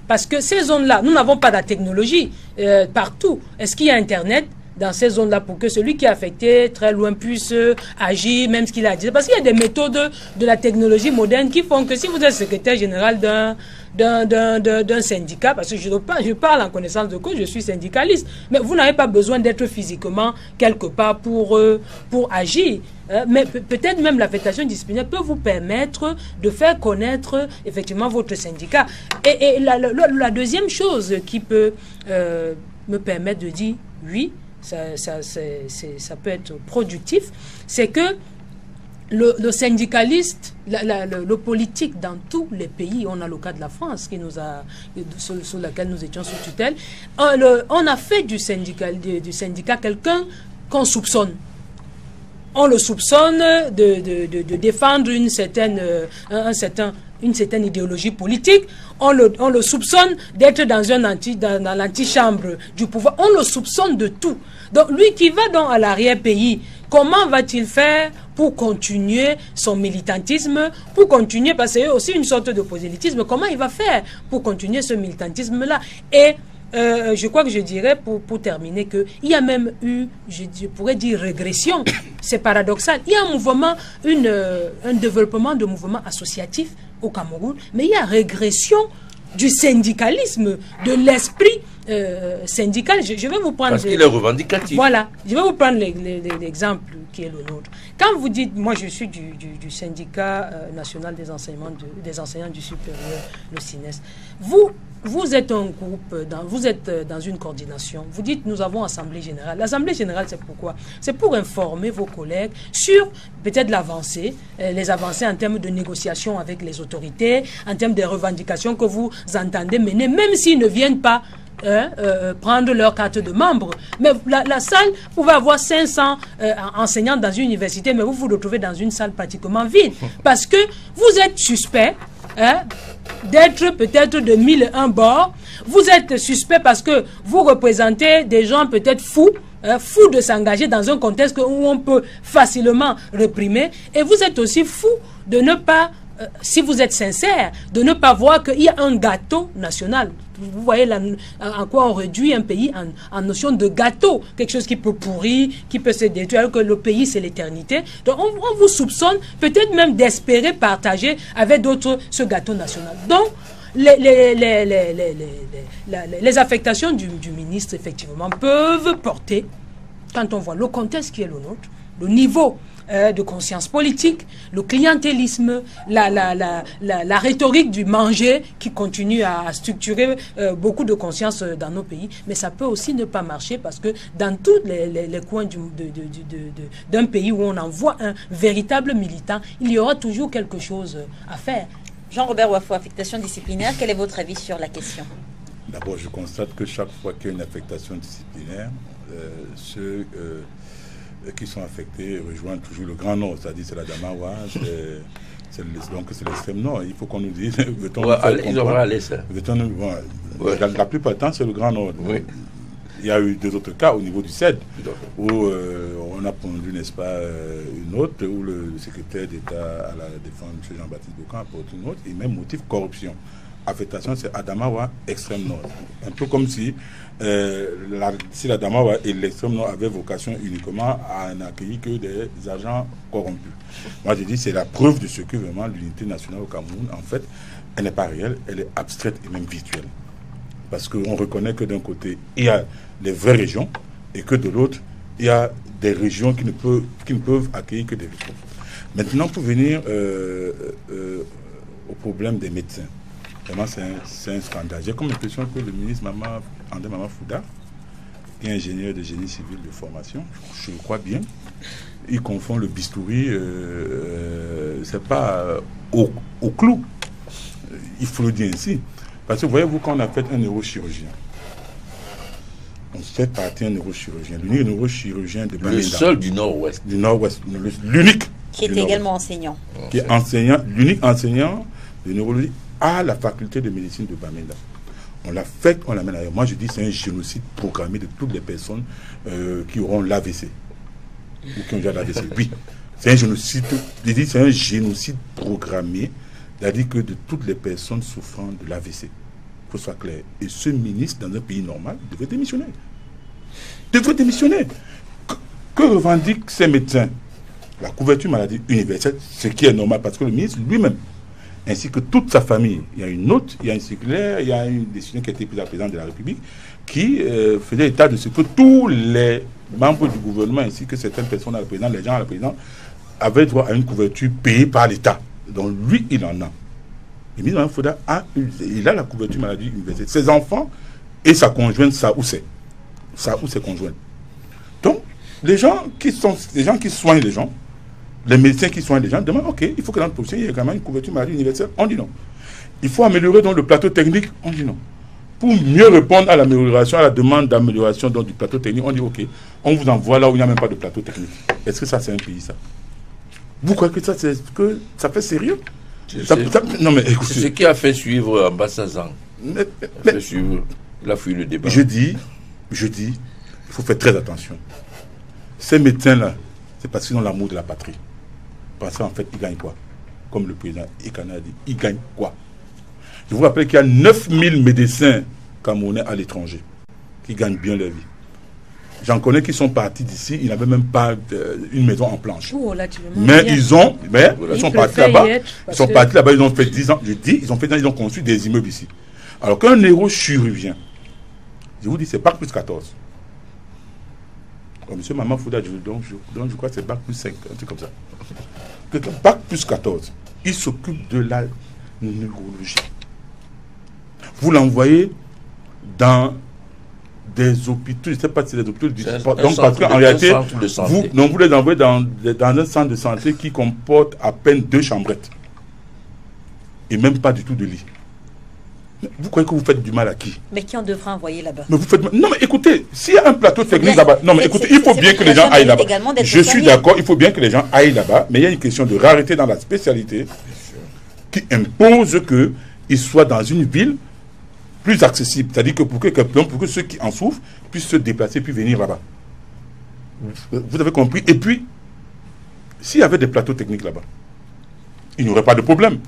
parce que ces zones-là, nous n'avons pas de technologie euh, partout. Est-ce qu'il y a Internet dans ces zones-là pour que celui qui est affecté très loin puisse agir, même ce qu'il a dit? Parce qu'il y a des méthodes de la technologie moderne qui font que si vous êtes secrétaire général d'un d'un syndicat, parce que je, parle en connaissance de cause, je suis syndicaliste, mais vous n'avez pas besoin d'être physiquement quelque part pour, euh, pour agir. Euh, mais peut-être même l'affectation disciplinaire peut vous permettre de faire connaître effectivement votre syndicat. Et, la, la, deuxième chose qui peut euh, me permettre de dire oui, ça, ça, ça peut être productif, c'est que le, syndicaliste, le, politique dans tous les pays, on a le cas de la France qui nous a, sur, laquelle nous étions sous tutelle, on, a fait du syndicat, quelqu'un qu'on soupçonne. On le soupçonne de, défendre une certaine, un, certain, une certaine idéologie politique. On le, on le soupçonne d'être dans, dans, dans l'antichambre du pouvoir. On le soupçonne de tout. Donc lui qui va dans à l'arrière-pays, comment va-t-il faire pour continuer son militantisme, pour continuer, parce qu'il y a aussi une sorte de prosélytisme, comment il va faire pour continuer ce militantisme-là? Et euh, je crois que je dirais, pour, pour terminer, qu'il y a même eu, je, pourrais dire, régression. C'est paradoxal. Il y a un mouvement, une, euh, un développement de mouvements associatifs au Cameroun, mais il y a régression du syndicalisme, de l'esprit euh, syndical. Je, je vais vous prendre... Parce des- qu'il est revendicatif. voilà, je vais vous prendre l'ex- l'ex- l'ex- l'exemple qui est le nôtre. Quand vous dites, moi je suis du, du- du syndicat euh, national des, enseignements de- des enseignants du supérieur, le CINES, vous, vous êtes un groupe, vous êtes euh, dans une coordination, vous dites nous avons Assemblée Générale. L'Assemblée Générale, c'est pourquoi? C'est pour informer vos collègues sur peut-être l'avancée, euh, les avancées en termes de négociation avec les autorités, en termes des revendications que vous entendez mener, même s'ils ne viennent pas hein, euh, prendre leur carte de membre. Mais la, la salle pouvait avoir 500 euh, enseignants dans une université, mais vous vous retrouvez dans une salle pratiquement vide. Parce que vous êtes suspect hein, d'être peut-être de 1001 bords. Vous êtes suspect parce que vous représentez des gens peut-être fous. hein, fous de s'engager dans un contexte où on peut facilement réprimer. Et vous êtes aussi fou de ne pas euh, si vous êtes sincère, de ne pas voir qu'il y a un gâteau national. Vous voyez la- en quoi on réduit un pays en, notion de gâteau, quelque chose qui peut pourrir, qui peut se détruire, alors que le pays c'est l'éternité. Donc on, vous soupçonne peut-être même d'espérer partager avec d'autres ce gâteau national. Donc les, affectations du ministre, effectivement, peuvent porter quand on voit le contexte qui est le nôtre, le niveau euh, de conscience politique, le clientélisme, la, la, la, la, la rhétorique du manger qui continue à structurer euh, beaucoup de conscience euh, dans nos pays. Mais ça peut aussi ne pas marcher parce que dans tous les, les, les coins du- de- de- de- de- de- d'un pays où on envoie un véritable militant, il y aura toujours quelque chose à faire. Jean-Robert Wafo, affectation disciplinaire, quel est votre avis sur la question? D'abord, je constate que chaque fois qu'il y a une affectation disciplinaire, euh, euh, qui sont affectés rejoignent toujours le Grand Nord, c'est-à-dire c'est la Damawa, c'est donc c'est l'extrême Nord. Il faut qu'on nous dise, veut-on nous Ouais, allez, ils devraient aller ça. Veut-on nous- bon, Ouais. la, la plupart du temps, c'est le Grand Nord. Oui. Il y a eu deux autres cas au niveau du CED, où euh, on a pondu, n'est-ce pas, euh, une autre, où le secrétaire d'État à la défense, M. Jean-Baptiste Boucan, apporte une autre, et même motif corruption. Affectation, c'est Adamawa, extrême nord. Un peu comme si, euh, la, si l'Adamawa et l'extrême nord avaient vocation uniquement à n'accueillir que des agents corrompus. Moi, je dis, c'est la preuve de ce que vraiment l'unité nationale au Cameroun, en fait, elle n'est pas réelle, elle est abstraite et même virtuelle. Parce qu'on reconnaît que d'un côté, il y a les vraies régions et que de l'autre, il y a des régions qui ne peuvent, accueillir que des régions. Maintenant, pour venir euh, euh, au problème des médecins, vraiment, c'est un, un scandale. J'ai comme l'impression que le ministre Mama, André Mama Fouda, qui est ingénieur de génie civil de formation, je le crois bien, il confond le bistouri, euh, euh, c'est pas euh, au, au clou. Il faut le dire ainsi. Parce que voyez-vous, quand on a fait un neurochirurgien, on fait partie un neurochirurgien, l'unique neurochirurgien de Le Bamenda, seul du Nord-Ouest. du Nord-Ouest, le- l'unique Qui Nord-Ouest, également enseignant. qui est enseignant, l'unique enseignant de neurologie à la faculté de médecine de Bamenda. On l'a fait, on l'amène ailleurs. Moi, je dis c'est un génocide programmé de toutes les personnes euh, qui auront l'AVC ou qui ont déjà l'AVC. Oui, c'est un génocide. Je dis c'est un génocide programmé, c'est-à-dire que de toutes les personnes souffrant de l'AVC. Il faut que ce soit clair. Et ce ministre, dans un pays normal, devait démissionner. Devrait démissionner. Que, que revendiquent ces médecins? La couverture maladie universelle, ce qui est normal, parce que le ministre lui-même, ainsi que toute sa famille, il y a une note, il y a une circulaire, il y a une décision qui a été prise le président de la République, qui euh, faisait état de ce que tous les membres du gouvernement, ainsi que certaines personnes à la présidence, les gens à la présidence, avaient droit à une couverture payée par l'État. Donc lui, il en a. Fouda a, il a la couverture maladie universelle. Ses enfants et sa conjointe, ça où c'est Ça ou ses conjointes. Donc, les gens qui sont, les gens qui soignent les gens, les médecins qui soignent les gens demandent, ok, il faut que dans notre profession, il y ait quand même une couverture maladie universelle. On dit non. Il faut améliorer donc le plateau technique. On dit non. Pour mieux répondre à l'amélioration, à la demande d'amélioration du plateau technique, on dit ok, on vous envoie là où il n'y a même pas de plateau technique. Est-ce que ça c'est un pays ça? Vous croyez que ça, que ça fait sérieux? Ça- ça- Non mais c'est ce écoutez, qui a fait suivre Ambassazan. mais- mais- fait suivre. Il a fui le débat. je dis, je dis, il faut faire très attention. Ces médecins-là, c'est parce qu'ils ont l'amour de la patrie. Parce qu'en fait, ils gagnent quoi? Comme le président Ikana a dit, ils gagnent quoi? Je vous rappelle qu'il y a 9000 médecins Camerounais à l'étranger qui gagnent bien leur vie. J'en connais qui sont partis d'ici, ils n'avaient même pas euh, une maison en planche. Mais bien? ils ont, mais ils sont partis là-bas. Ils sont partis là-bas, ils ont fait 10 ans. Je dis, ils ont fait 10 ans, ils ont construit des immeubles ici. Alors qu'un neurochirurgien, je vous dis, c'est Bac plus 14. Comme monsieur Maman Fouda, je, donc, je, donc je crois que c'est Bac plus 5, un truc comme ça. Quelqu'un, Bac plus 14, il s'occupe de la neurologie. Vous l'envoyez dans des hôpitaux, je ne sais pas si c'est des hôpitaux du sport. Donc, parce qu'en réalité, vous, donc vous les envoyez dans, dans un centre de santé qui comporte à peine deux chambrettes. Et même pas du tout de lit. Vous croyez que vous faites du mal à qui Mais qui on devrait envoyer là-bas mais vous faites... Non, mais écoutez, s'il y a un plateau technique là-bas, non, mais écoutez, il faut bien que les gens aillent là-bas. Je suis d'accord, il faut bien que les gens aillent là-bas, mais il y a une question de rareté dans la spécialité qui impose qu'ils soient dans une ville plus accessible. C'est-à-dire que pour que, quelqu'un- pour que ceux qui en souffrent puissent se déplacer puis venir là-bas. Vous avez compris? Et puis, s'il y avait des plateaux techniques là-bas, il n'y aurait pas de problème.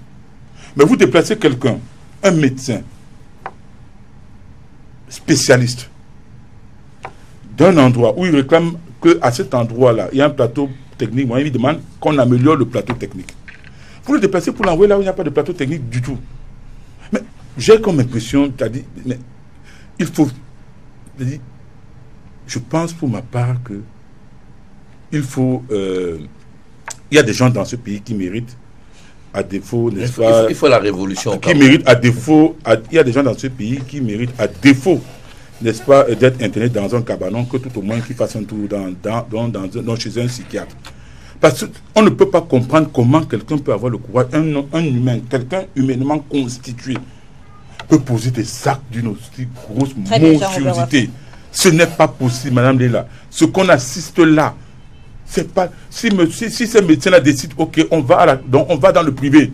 Mais vous déplacez quelqu'un, un médecin, spécialiste, d'un endroit où il réclame qu'à cet endroit-là, il y a un plateau technique, moi, il demande qu'on améliore le plateau technique. Vous le déplacez pour l'envoyer là où il n'y a pas de plateau technique du tout. Mais j'ai comme impression, c'est-à-dire, mais il faut, c'est-à-dire, je pense pour ma part que il faut, euh, il y a des gens dans ce pays qui méritent, à défaut, Il n'est-ce il pas, faut- il faut la révolution. qui méritent à défaut, à- il y a des gens dans ce pays qui méritent à défaut, n'est-ce pas, d'être internés dans un cabanon, que tout au moins qu'ils fassent un tour dans, dans, dans, dans chez un psychiatre. Parce qu'on ne peut pas comprendre comment quelqu'un peut avoir le courage, un, un humain, quelqu'un humainement constitué, peut poser des actes d'une aussi grosse monstruosité. Ce n'est pas possible, Madame Léla. Ce qu'on assiste là, c'est pas. Si, si, si ces médecins-là décident, ok, on va, à la- donc on va dans le privé,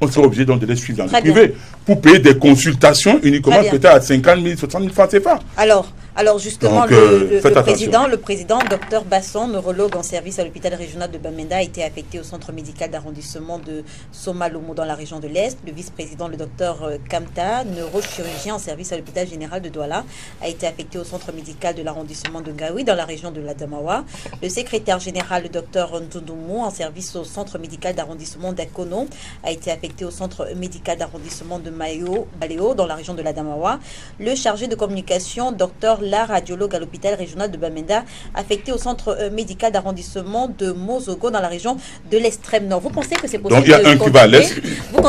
on sera obligé donc de les suivre dans Très le privé pour payer des consultations uniquement peut-être à 50 000, 60 000 francs CFA. Alors, alors justement, Donc, le, euh, le- le président, le président, docteur Basson, neurologue en service à l'hôpital régional de Bamenda, a été affecté au centre médical d'arrondissement de Somalomo dans la région de l'Est. Le vice-président, le docteur euh, Kamta, neurochirurgien en service à l'hôpital général de Douala, a été affecté au centre médical de l'arrondissement de Ngaoui dans la région de l'Adamawa. Le secrétaire général, le docteur Ntundumu, en service au centre médical d'arrondissement d'Akono, a été affecté au centre médical d'arrondissement de Mayo, Baléo dans la région de l'Adamawa. Le chargé de communication, docteur La, radiologue à l'hôpital régional de Bamenda, affecté au centre euh, médical d'arrondissement de Mozogo dans la région de l'extrême nord. Vous pensez que c'est possible Donc il y a de un qui va à continuer- l'est,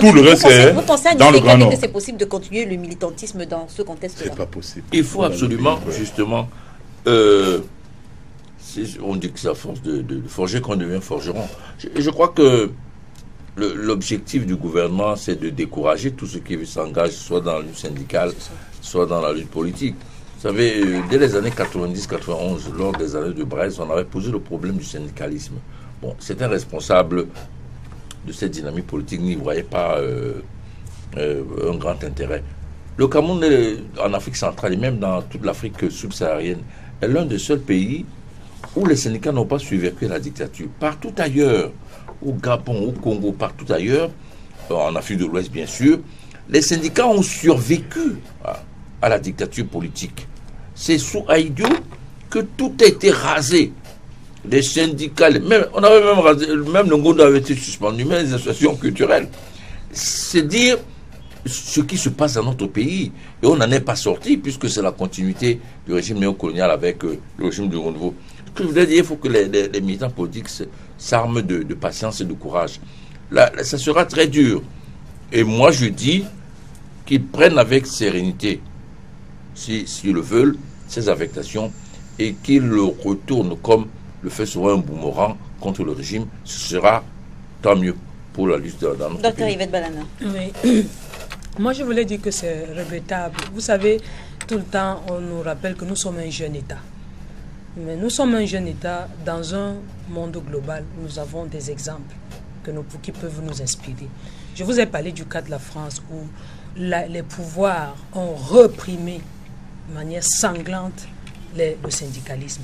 tout le reste vous pensez, est vous pensez à dans le Grand Nord. que c'est possible de continuer le militantisme dans ce contexte-là C'est pas possible. Il faut absolument, justement, euh, on dit que c'est à force de, de- de forger qu'on devient forgeron. Je, je crois que l'objectif du gouvernement, c'est de décourager tous ceux qui s'engagent soit dans la lutte syndicale, soit dans la lutte politique. Vous savez, dès les années 90-91, lors des années de Brest, on avait posé le problème du syndicalisme. Bon, certains responsables de cette dynamique politique n'y voyaient pas euh, euh, un grand intérêt. Le Cameroun, en Afrique centrale et même dans toute l'Afrique subsaharienne, est l'un des seuls pays où les syndicats n'ont pas survécu à la dictature. Partout ailleurs, au Gabon, au Congo, partout ailleurs, en Afrique de l'Ouest bien sûr, les syndicats ont survécu à la dictature politique. C'est sous Haïdou que tout a été rasé. Les syndicats, même, on avait même rasé, même le avait été suspendu, même les associations culturelles. C'est dire ce qui se passe dans notre pays. Et on n'en est pas sorti, puisque c'est la continuité du régime néocolonial avec euh, le régime du renouveau. Ce que je voulais dire, il faut que les, militants politiques s'arment de, patience et de courage. Ça sera très dur. Et moi, je dis qu'ils prennent avec sérénité, si- s'ils le veulent, ces affectations et qu'ils le retournent comme le fait souvent un boomerang contre le régime. Ce sera tant mieux pour la lutte dans notre Docteur pays. Yvette Balana. Oui. Moi, je voulais dire que c'est regrettable. Vous savez, tout le temps, on nous rappelle que nous sommes un jeune État. Mais nous sommes un jeune État dans un monde global. où Nous avons des exemples que nous, qui peuvent nous inspirer. Je vous ai parlé du cas de la France où la- les pouvoirs ont reprimé de manière sanglante les- le syndicalisme.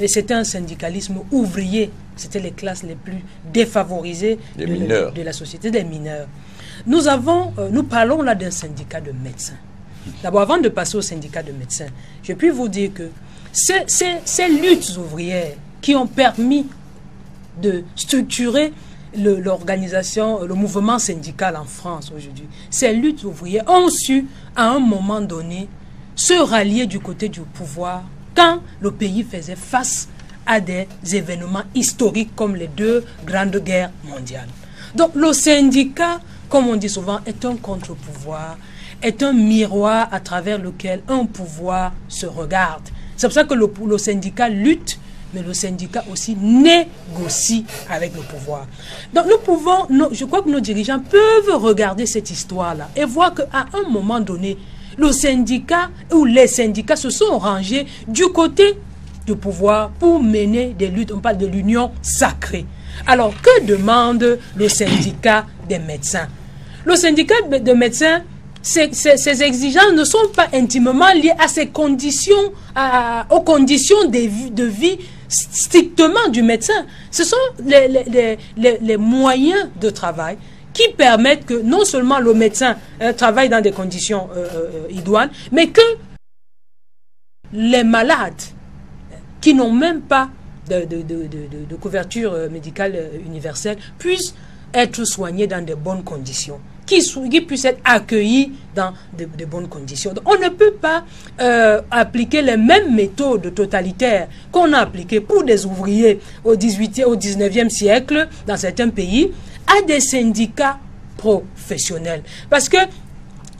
Et c'était un syndicalisme ouvrier. C'était les classes les plus défavorisées de, mineurs. de la société des mineurs. Nous avons, euh, nous parlons là d'un syndicat de médecins. D'abord, avant de passer au syndicat de médecins, je puis vous dire que ces, ces- ces luttes ouvrières qui ont permis de structurer le- l'organisation, le mouvement syndical en France aujourd'hui. Ces luttes ouvrières ont su, à un moment donné, se rallier du côté du pouvoir quand le pays faisait face à des événements historiques comme les deux grandes guerres mondiales. Donc le syndicat, comme on dit souvent, est un contre-pouvoir, est un miroir à travers lequel un pouvoir se regarde. C'est pour ça que le, syndicat lutte mais le syndicat aussi négocie avec le pouvoir. Donc nous pouvons, je crois que nos dirigeants peuvent regarder cette histoire-là et voir qu'à un moment donné, le syndicat ou les syndicats se sont rangés du côté du pouvoir pour mener des luttes, on parle de l'union sacrée. Alors que demande le syndicat des médecins? Le syndicat de de médecins ces exigences ne sont pas intimement liées à ces conditions, aux conditions de vie, strictement du médecin. Ce sont les moyens de travail qui permettent que non seulement le médecin euh, travaille dans des conditions euh, euh, idoines, mais que les malades qui n'ont même pas de, couverture médicale universelle puissent être soignés dans de bonnes conditions, qui, puissent être accueillis dans de, bonnes conditions. On ne peut pas appliquer les mêmes méthodes totalitaires qu'on a appliquées pour des ouvriers au 18e, au 19e siècle dans certains pays à des syndicats professionnels. Parce que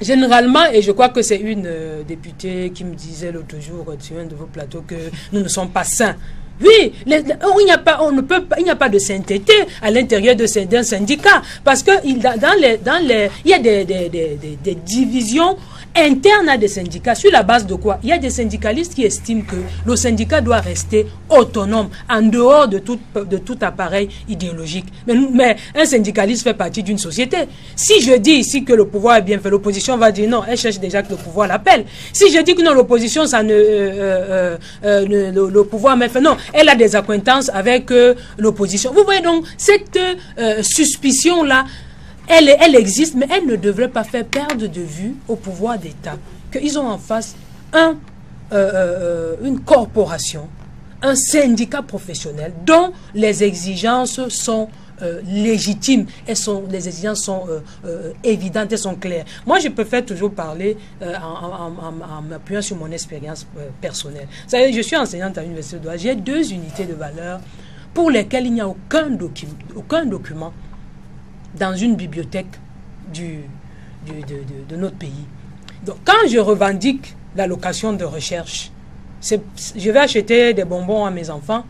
Généralement, et je crois que c'est une euh, députée qui me disait l'autre jour euh, sur un de vos plateaux que nous ne sommes pas sains. Oui, il n'y a pas, on ne peut il n'y a pas de sainteté à l'intérieur d'un syndicat parce que il, dans les, dans les, il y a des, des, des- des divisions internes à des syndicats. Sur la base de quoi? Il y a des syndicalistes qui estiment que le syndicat doit rester autonome, en dehors de tout, de tout appareil idéologique. Mais, mais un syndicaliste fait partie d'une société. Si je dis ici que le pouvoir est bien fait, l'opposition va dire non, elle cherche déjà que le pouvoir l'appelle. Si je dis que non, l'opposition, ça ne, euh, euh, euh, le pouvoir mais fait non, elle a des acquaintances avec euh, l'opposition. Vous voyez donc cette euh, suspicion-là, elle, existe, mais elle ne devrait pas faire perdre de vue au pouvoir d'État qu'ils ont en face un, euh, euh, une corporation, un syndicat professionnel dont les exigences sont euh, légitimes et sont, les exigences sont évidentes et sont claires. Moi, je préfère toujours parler en, m'appuyant sur mon expérience personnelle. Je suis enseignante à l'Université de Douala. J'ai deux unités de valeur pour lesquelles il n'y a aucun document dans une bibliothèque du, de, notre pays. Donc, quand je revendique l'allocation de recherche, je vais acheter des bonbons à mes enfants,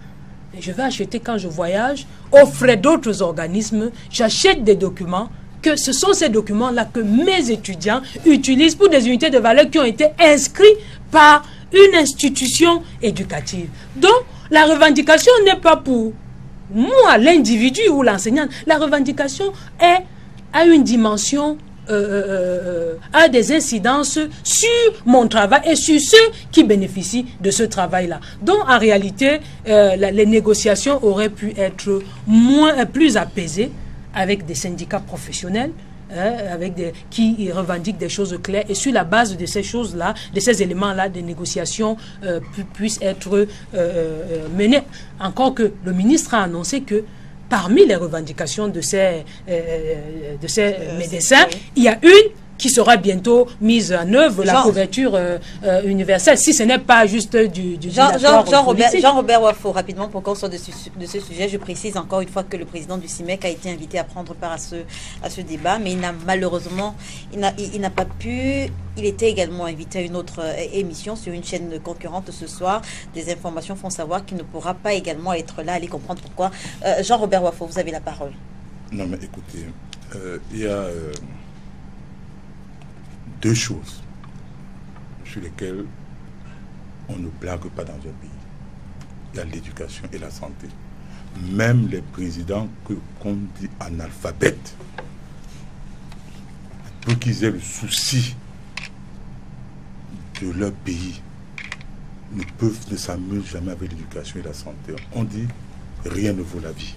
je vais acheter quand je voyage, aux frais d'autres organismes, j'achète des documents, que ce sont ces documents-là que mes étudiants utilisent pour des unités de valeur qui ont été inscrits par une institution éducative. Donc, la revendication n'est pas pour moi, l'individu ou l'enseignant, la revendication a une dimension, euh, euh, euh, a des incidences sur mon travail et sur ceux qui bénéficient de ce travail-là. Donc, en réalité, les négociations auraient pu être moins, plus apaisées avec des syndicats professionnels. Hein, avec des, qui revendiquent des choses claires et sur la base de ces choses-là, de ces éléments-là, des négociations euh, pu- puissent être euh, euh, menées. Encore que le ministre a annoncé que parmi les revendications de ces, de ces médecins, il y a une qui sera bientôt mise en œuvre, la couverture euh, euh, universelle, si ce n'est pas juste du, du Jean, Jean, dilatoire Jean Robert. Jean Robert Wafo, rapidement pour qu'on sorte de ce, de ce sujet, je précise encore une fois que le président du CIMEC a été invité à prendre part à ce, à ce débat, mais il n'a malheureusement, il n'a il, il n'a pas pu. Il était également invité à une autre euh, émission sur une chaîne concurrente ce soir. Des informations font savoir qu'il ne pourra pas également être là. Allez comprendre pourquoi. Euh, Jean Robert Wafo, vous avez la parole. Non, mais écoutez, euh, il y a euh, deux choses sur lesquelles on ne blague pas dans un pays. Il y a l'éducation et la santé. Même les présidents que qu'on dit analphabètes, pour qu'ils aient le souci de leur pays, ne peuvent ne s'amusent jamais avec l'éducation et la santé. On dit rien ne vaut la vie.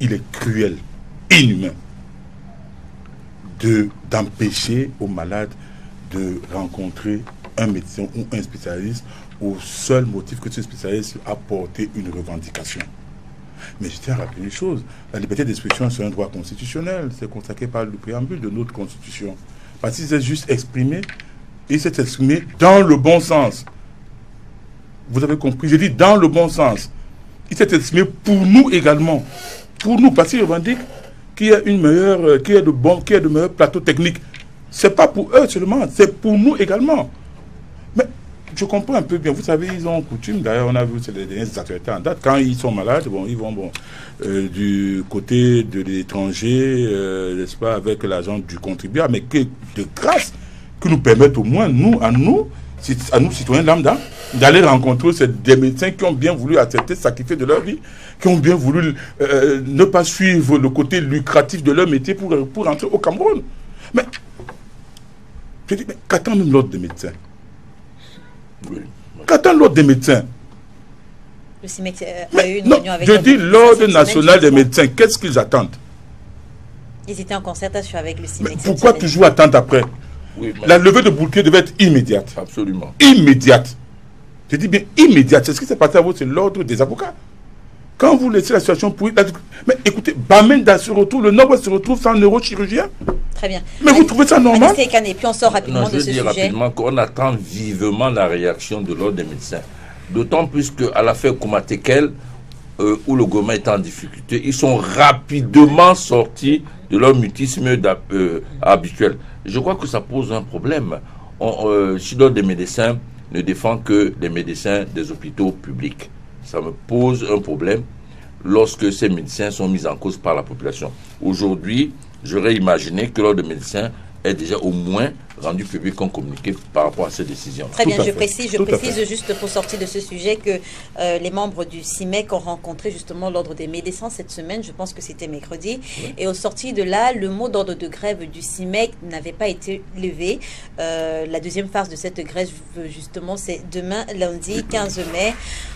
Il est cruel, inhumain de d'empêcher aux malades de rencontrer un médecin ou un spécialiste au seul motif que ce spécialiste a porté une revendication. Mais je tiens à rappeler une chose. La liberté d'expression, c'est un droit constitutionnel. C'est consacré par le préambule de notre constitution. Parce qu'il s'est juste exprimé, il s'est exprimé dans le bon sens. Vous avez compris, j'ai dit dans le bon sens. Il s'est exprimé pour nous également. Pour nous, parce qu'il revendique qu'il y a une meilleure, euh, qu'il y a de bons, qu'il y a de meilleurs plateaux techniques. C'est pas pour eux seulement, c'est pour nous également. Mais je comprends un peu bien. Vous savez, ils ont coutume, d'ailleurs, on a vu les dernières actualités en date, quand ils sont malades, bon, ils vont bon, euh, du côté de l'étranger, euh, n'est-ce pas, avec l'argent du contribuable, mais que de grâce, que nous permettent au moins, nous, à nous, à nous, citoyens lambda, d'aller rencontrer ces- des médecins qui ont bien voulu accepter, sacrifier de leur vie, qui ont bien voulu euh, ne pas suivre le côté lucratif de leur métier pour, pour rentrer au Cameroun. Mais, je dis, mais qu'attend même l'ordre des médecins? Oui. Qu'attend l'ordre des médecins? Le euh, a Mais eu une non, réunion avec je dis l'ordre national des médecins, qu'est-ce qu'ils attendent? Ils étaient en concertation avec le Mais CIMEC. cette Pourquoi toujours attendre après? Oui, mais- La levée de bouclier devait être immédiate. absolument. Immédiate. Je dis bien immédiate. C'est ce qui s'est passé à vous, c'est l'ordre des avocats. Quand vous laissez la situation pour... Mais écoutez, Bamenda se retrouve, le Nord se retrouve sans neurochirurgien. Très bien. Mais vous trouvez ça normal? Et puis on sort rapidement Non, je de veux ce dire sujet. rapidement qu'on attend vivement la réaction de l'ordre des médecins. D'autant plus qu'à l'affaire Koumatekel, euh, où le gouvernement est en difficulté, ils sont rapidement sortis de leur mutisme euh, habituel. Je crois que ça pose un problème. On, euh, si l'ordre des médecins ne défend que les médecins des hôpitaux publics, ça me pose un problème lorsque ces médecins sont mis en cause par la population. Aujourd'hui, j'aurais imaginé que l'ordre des médecins est déjà au moins rendu public un communiqué par rapport à ces décisions. Très Tout bien, je fait. précise, je Tout précise juste pour sortir de ce sujet que euh, les membres du CIMEC ont rencontré justement l'ordre des médecins cette semaine, je pense que c'était mercredi, et au sorti de là, le mot d'ordre de grève du CIMEC n'avait pas été levé. Euh, la deuxième phase de cette grève, justement, c'est demain, lundi 15 mai.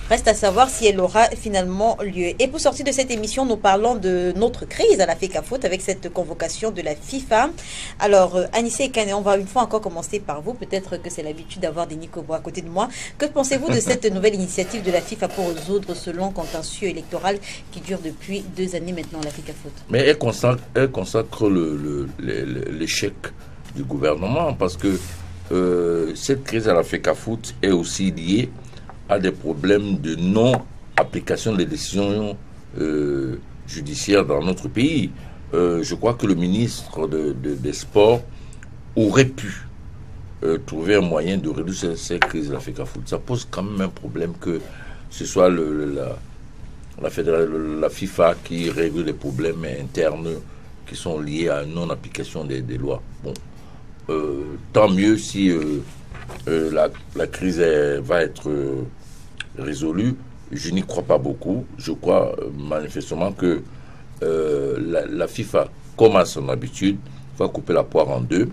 Reste à savoir si elle aura finalement lieu. Et pour sortir de cette émission, nous parlons de notre crise à la FECAFOOT avec cette convocation de la FIFA. Alors, euh, Anissé et Kane, on va une fois encore commencer par vous. Peut-être que c'est l'habitude d'avoir des Nicobo à côté de moi. Que pensez-vous de cette nouvelle initiative de la FIFA pour résoudre ce long contentieux électoral qui dure depuis deux années maintenant, la FECAFOOT Mais elle consacre, elle consacre l'échec du gouvernement parce que euh, cette crise à la FECAFOOT est aussi liée à des problèmes de non-application des décisions euh, judiciaires dans notre pays. Euh, je crois que le ministre de- de- des Sports aurait pu euh, trouver un moyen de réduire cette, crise de la FECAFOOT. Ça pose quand même un problème que ce soit la, la, FIFA qui règle les problèmes internes qui sont liés à non-application des, lois. Bon, euh, tant mieux si euh, la, la crise va être résolue. Je n'y crois pas beaucoup. Je crois manifestement que la FIFA, comme à son habitude, va couper la poire en deux.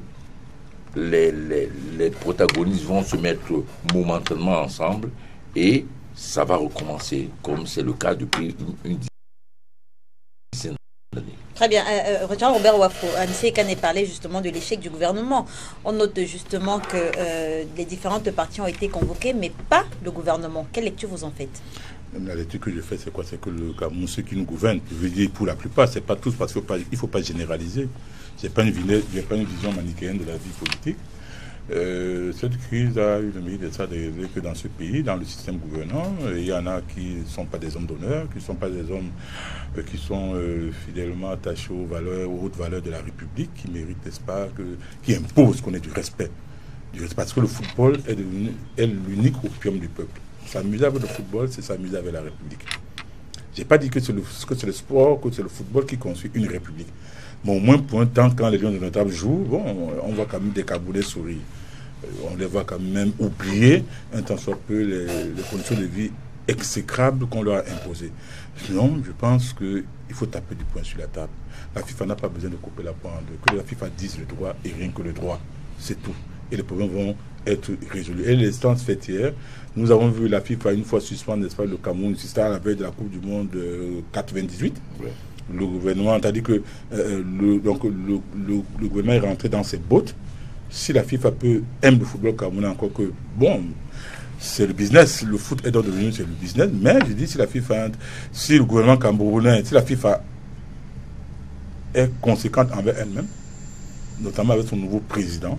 Les, les- les protagonistes vont se mettre momentanément ensemble et ça va recommencer comme c'est le cas depuis une, dizaine d'années. Très bien. Euh, euh, Jean-Robert Wafo, Anissé Kane parlé justement de l'échec du gouvernement. On note justement que euh, les différentes parties ont été convoquées, mais pas le gouvernement. Quelle lecture vous en faites? La lecture que je fais, c'est quoi? C'est que le Cameroun, ceux qui nous gouvernent, je veux dire pour la plupart, c'est pas tous, parce qu'il ne faut pas généraliser. Je n'ai pas, une vision- manichéenne de la vie politique. Euh, cette crise a eu le mérite de ça de que dans ce pays, dans le système gouvernant, il y en a qui ne sont pas des hommes d'honneur, qui ne sont pas des hommes euh, qui sont euh, fidèlement attachés aux valeurs, aux hautes valeurs de la République, qui méritent, n'est-ce pas, que, qui imposent qu'on ait du respect. Parce que le football est, l'unique opium du peuple. S'amuser avec le football, c'est s'amuser avec la République. Je n'ai pas dit que c'est le sport, que c'est le football qui construit une république. Mais au moins, pour un temps, quand les Lions de notre table jouent, bon, on voit quand même des Caboulais sourire. Euh, On les voit quand même oublier, un tant soit peu, les, conditions de vie exécrables qu'on leur a imposées. Non, je pense qu'il faut taper du poing sur la table. La FIFA n'a pas besoin de couper la poire en deux. Que la FIFA dise le droit et rien que le droit. C'est tout. Et les problèmes vont être résolus. Et l'instance faite hier, nous avons vu la FIFA une fois suspendre, n'est-ce pas, le Cameroun, c'était à la veille de la Coupe du Monde euh, 98 Ouais. Le gouvernement, c'est-à-dire que euh, le, donc, le, le- le gouvernement est rentré dans ses bottes. Si la FIFA peut aime le football camerounais encore que bon, c'est le business, le foot est dans devenu c'est le business, mais je dis si la FIFA, si le gouvernement camerounais, si la FIFA est conséquente envers elle-même, notamment avec son nouveau président,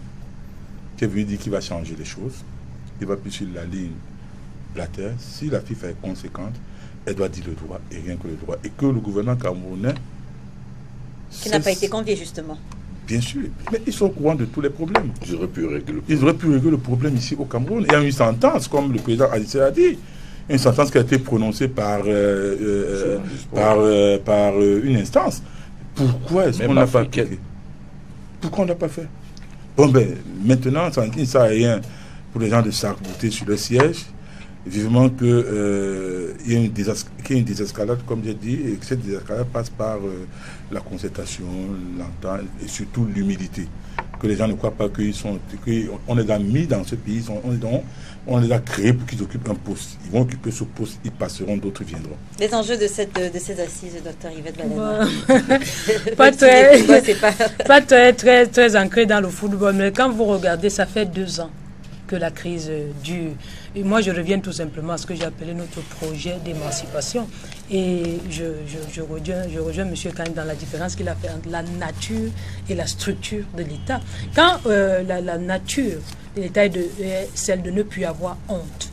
qui est venu dire qu'il va changer les choses, il va plus sur la ligne la terre, si la FIFA est conséquente, elle doit dire le droit et rien que le droit. Et que le gouvernement camerounais. Qui n'a pas été convié, justement. Bien sûr, mais ils sont au courant de tous les problèmes. Ils auraient pu régler le Ils auraient pu régler le problème ici au Cameroun. Il y a une sentence, comme le président Alice a dit, une sentence qui a été prononcée par, euh, euh, par, euh, par euh, une instance. Pourquoi est-ce qu'on n'a pas fait Pourquoi on n'a pas fait Bon, ben, maintenant, ça ne sert à rien pour les gens de s'arc-bouter sur le siège. Vivement qu'il y ait une, désas- qu'il y ait une désescalade, comme j'ai dit, et que cette désescalade passe par euh, la concertation, l'entente et surtout l'humilité. Que les gens ne croient pas qu'ils sont. qu'on les a mis dans ce pays, on, les a- on les a créés pour qu'ils occupent un poste. Ils vont occuper ce poste, ils passeront, d'autres viendront. Les enjeux de, cette, de ces assises, docteur Yvette Balana. Bah, pas très- pas... pas très, très, très ancré dans le football, mais quand vous regardez, ça fait deux ans que la crise euh, dure. Et moi, je reviens tout simplement à ce que j'ai appelé notre projet d'émancipation. Et je, rejoins, M. Kahn dans la différence qu'il a fait entre la nature et la structure de l'État. Quand euh, la, nature de l'État est celle de ne plus avoir honte,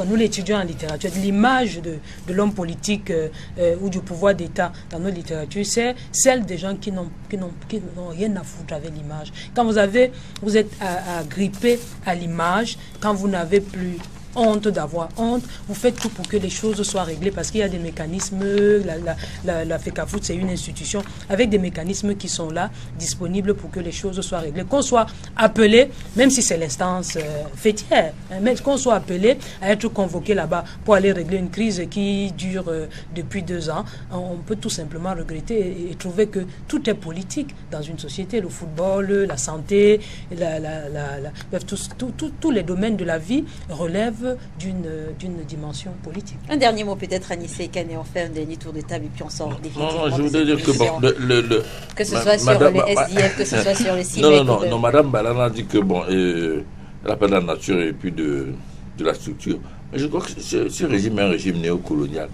quand nous l'étudions en littérature, l'image de, de l'homme politique euh, euh, ou du pouvoir d'État dans nos littératures, c'est celle des gens qui n'ont rien à foutre avec l'image. Quand vous avez, vous êtes agrippé à l'image, quand vous n'avez plus honte d'avoir honte, vous faites tout pour que les choses soient réglées parce qu'il y a des mécanismes, la, la, la, la FECAFOOT c'est une institution avec des mécanismes qui sont là, disponibles pour que les choses soient réglées. Qu'on soit appelé, même si c'est l'instance euh, fêtière, hein, qu'on soit appelé à être convoqué là-bas pour aller régler une crise qui dure euh, depuis deux ans, on, peut tout simplement regretter et, trouver que tout est politique dans une société, le football, la santé, la, tous, tous- tous- tous les domaines de la vie relèvent d'une d'une dimension politique. Un dernier mot peut-être, Anissé Kane, on fait un dernier tour de table et puis on sort définitivement Non, non, je voudrais dire que bon, le, le- le- Que ce ma- soit sur madame- les ma- SDF, que ce soit sur les CIMEC. Non, non, non, de- non, Madame Balana dit que bon, euh, elle appelle la nature et puis de, de la structure. Mais je crois que ce, ce régime est un régime néocolonial.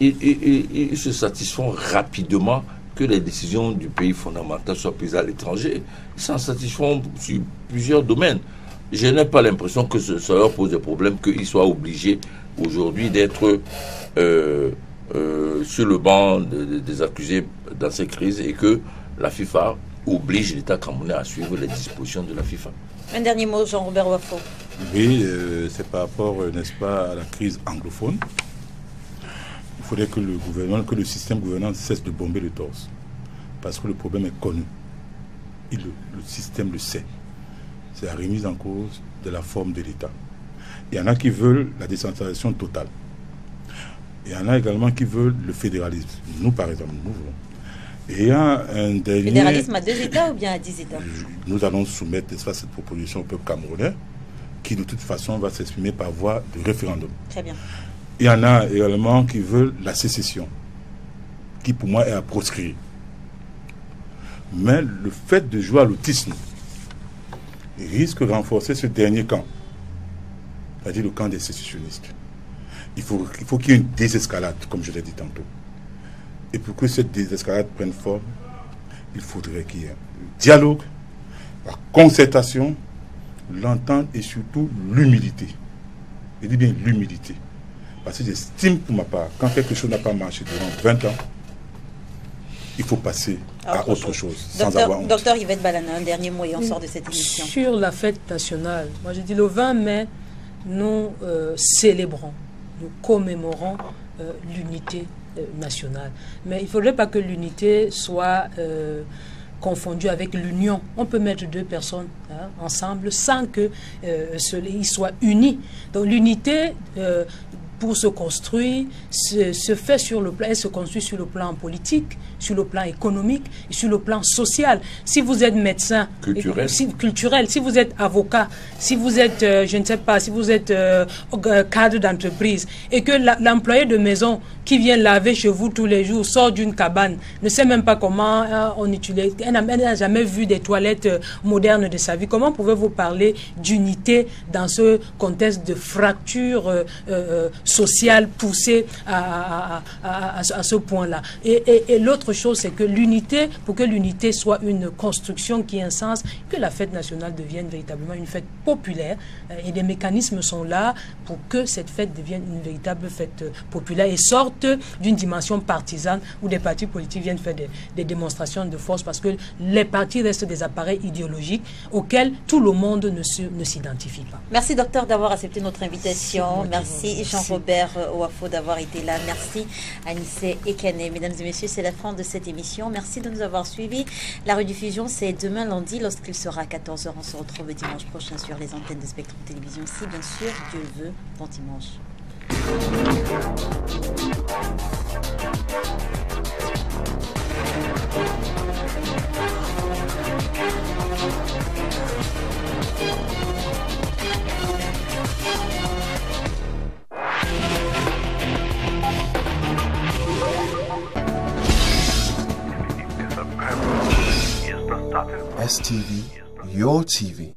Ils, ils- ils- ils se satisfont rapidement que les décisions du pays fondamental soient prises à l'étranger. Ils s'en satisfont sur plusieurs domaines. Je n'ai pas l'impression que ce- ça leur pose des problèmes, qu'ils soient obligés aujourd'hui d'être euh, euh, sur le banc de- de- des accusés dans ces crises et que la FIFA oblige l'État camerounais à suivre les dispositions de la FIFA. Un dernier mot, Jean-Robert Wafo. Oui, euh, c'est par rapport, euh, n'est-ce pas, à la crise anglophone. Il faudrait que le gouvernement, que le système gouvernant cesse de bomber le torse. Parce que le problème est connu. Il le, le système le sait. C'est la remise en cause de la forme de l'État. Il y en a qui veulent la décentralisation totale. Il y en a également qui veulent le fédéralisme. Nous, par exemple, nous voulons. Et il y a un dernier... Fédéralisme à deux États ou bien à dix États? Nous allons soumettre n'est-ce pas, cette proposition au peuple camerounais, qui de toute façon va s'exprimer par voie de référendum. Très bien. Il y en a également qui veulent la sécession, qui pour moi est à proscrire. Mais le fait de jouer à l'autisme risque de renforcer ce dernier camp, c'est-à-dire le camp des sécessionnistes. Il faut il faut qu'il y ait une désescalade, comme je l'ai dit tantôt. Et pour que cette désescalade prenne forme, il faudrait qu'il y ait un dialogue, la concertation, l'entente et surtout l'humilité. Je dis bien l'humilité. Parce que j'estime pour ma part, quand quelque chose n'a pas marché durant 20 ans, il faut passer à autre chose, sans avoir Docteur, honte. docteur Yvette Balana, un dernier mot et on sort de cette émission. Sur la fête nationale, moi je dis le 20 mai, nous euh, célébrons, nous commémorons euh, l'unité euh, nationale. Mais il ne faudrait pas que l'unité soit euh, confondue avec l'union. On peut mettre deux personnes hein, ensemble sans que euh, ils soient unis. Donc l'unité, euh, pour se construire se, se fait sur le plan, elle se construit sur le plan politique, sur le plan économique et sur le plan social. Si vous êtes médecin, Culturel. si, culturel, si vous êtes avocat, si vous êtes, euh, je ne sais pas, si vous êtes euh, euh, cadre d'entreprise et que l'employé de maison qui vient laver chez vous tous les jours sort d'une cabane, ne sait même pas comment euh, on utilise, elle n'a jamais vu des toilettes modernes de sa vie. Comment pouvez-vous parler d'unité dans ce contexte de fracture sociale poussée à- à ce point-là? Et, et- et l'autre chose, c'est que l'unité, pour que l'unité soit une construction qui ait un sens, que la fête nationale devienne véritablement une fête populaire, euh, et des mécanismes sont là pour que cette fête devienne une véritable fête euh, populaire et sorte d'une dimension partisane où des partis politiques viennent faire des, des démonstrations de force parce que les partis restent des appareils idéologiques auxquels tout le monde ne s'identifie pas. Merci docteur d'avoir accepté notre invitation. Merci. Jean-Robert Ouafo d'avoir été là. Merci Anissé Ekane. Mesdames et messieurs, c'est la fin de cette émission. Merci de nous avoir suivis. La rediffusion, c'est demain lundi lorsqu'il sera 14h. On se retrouve dimanche prochain sur les antennes de Spectrum Télévision. Si bien sûr, Dieu le veut. Bon dimanche. STV, your TV.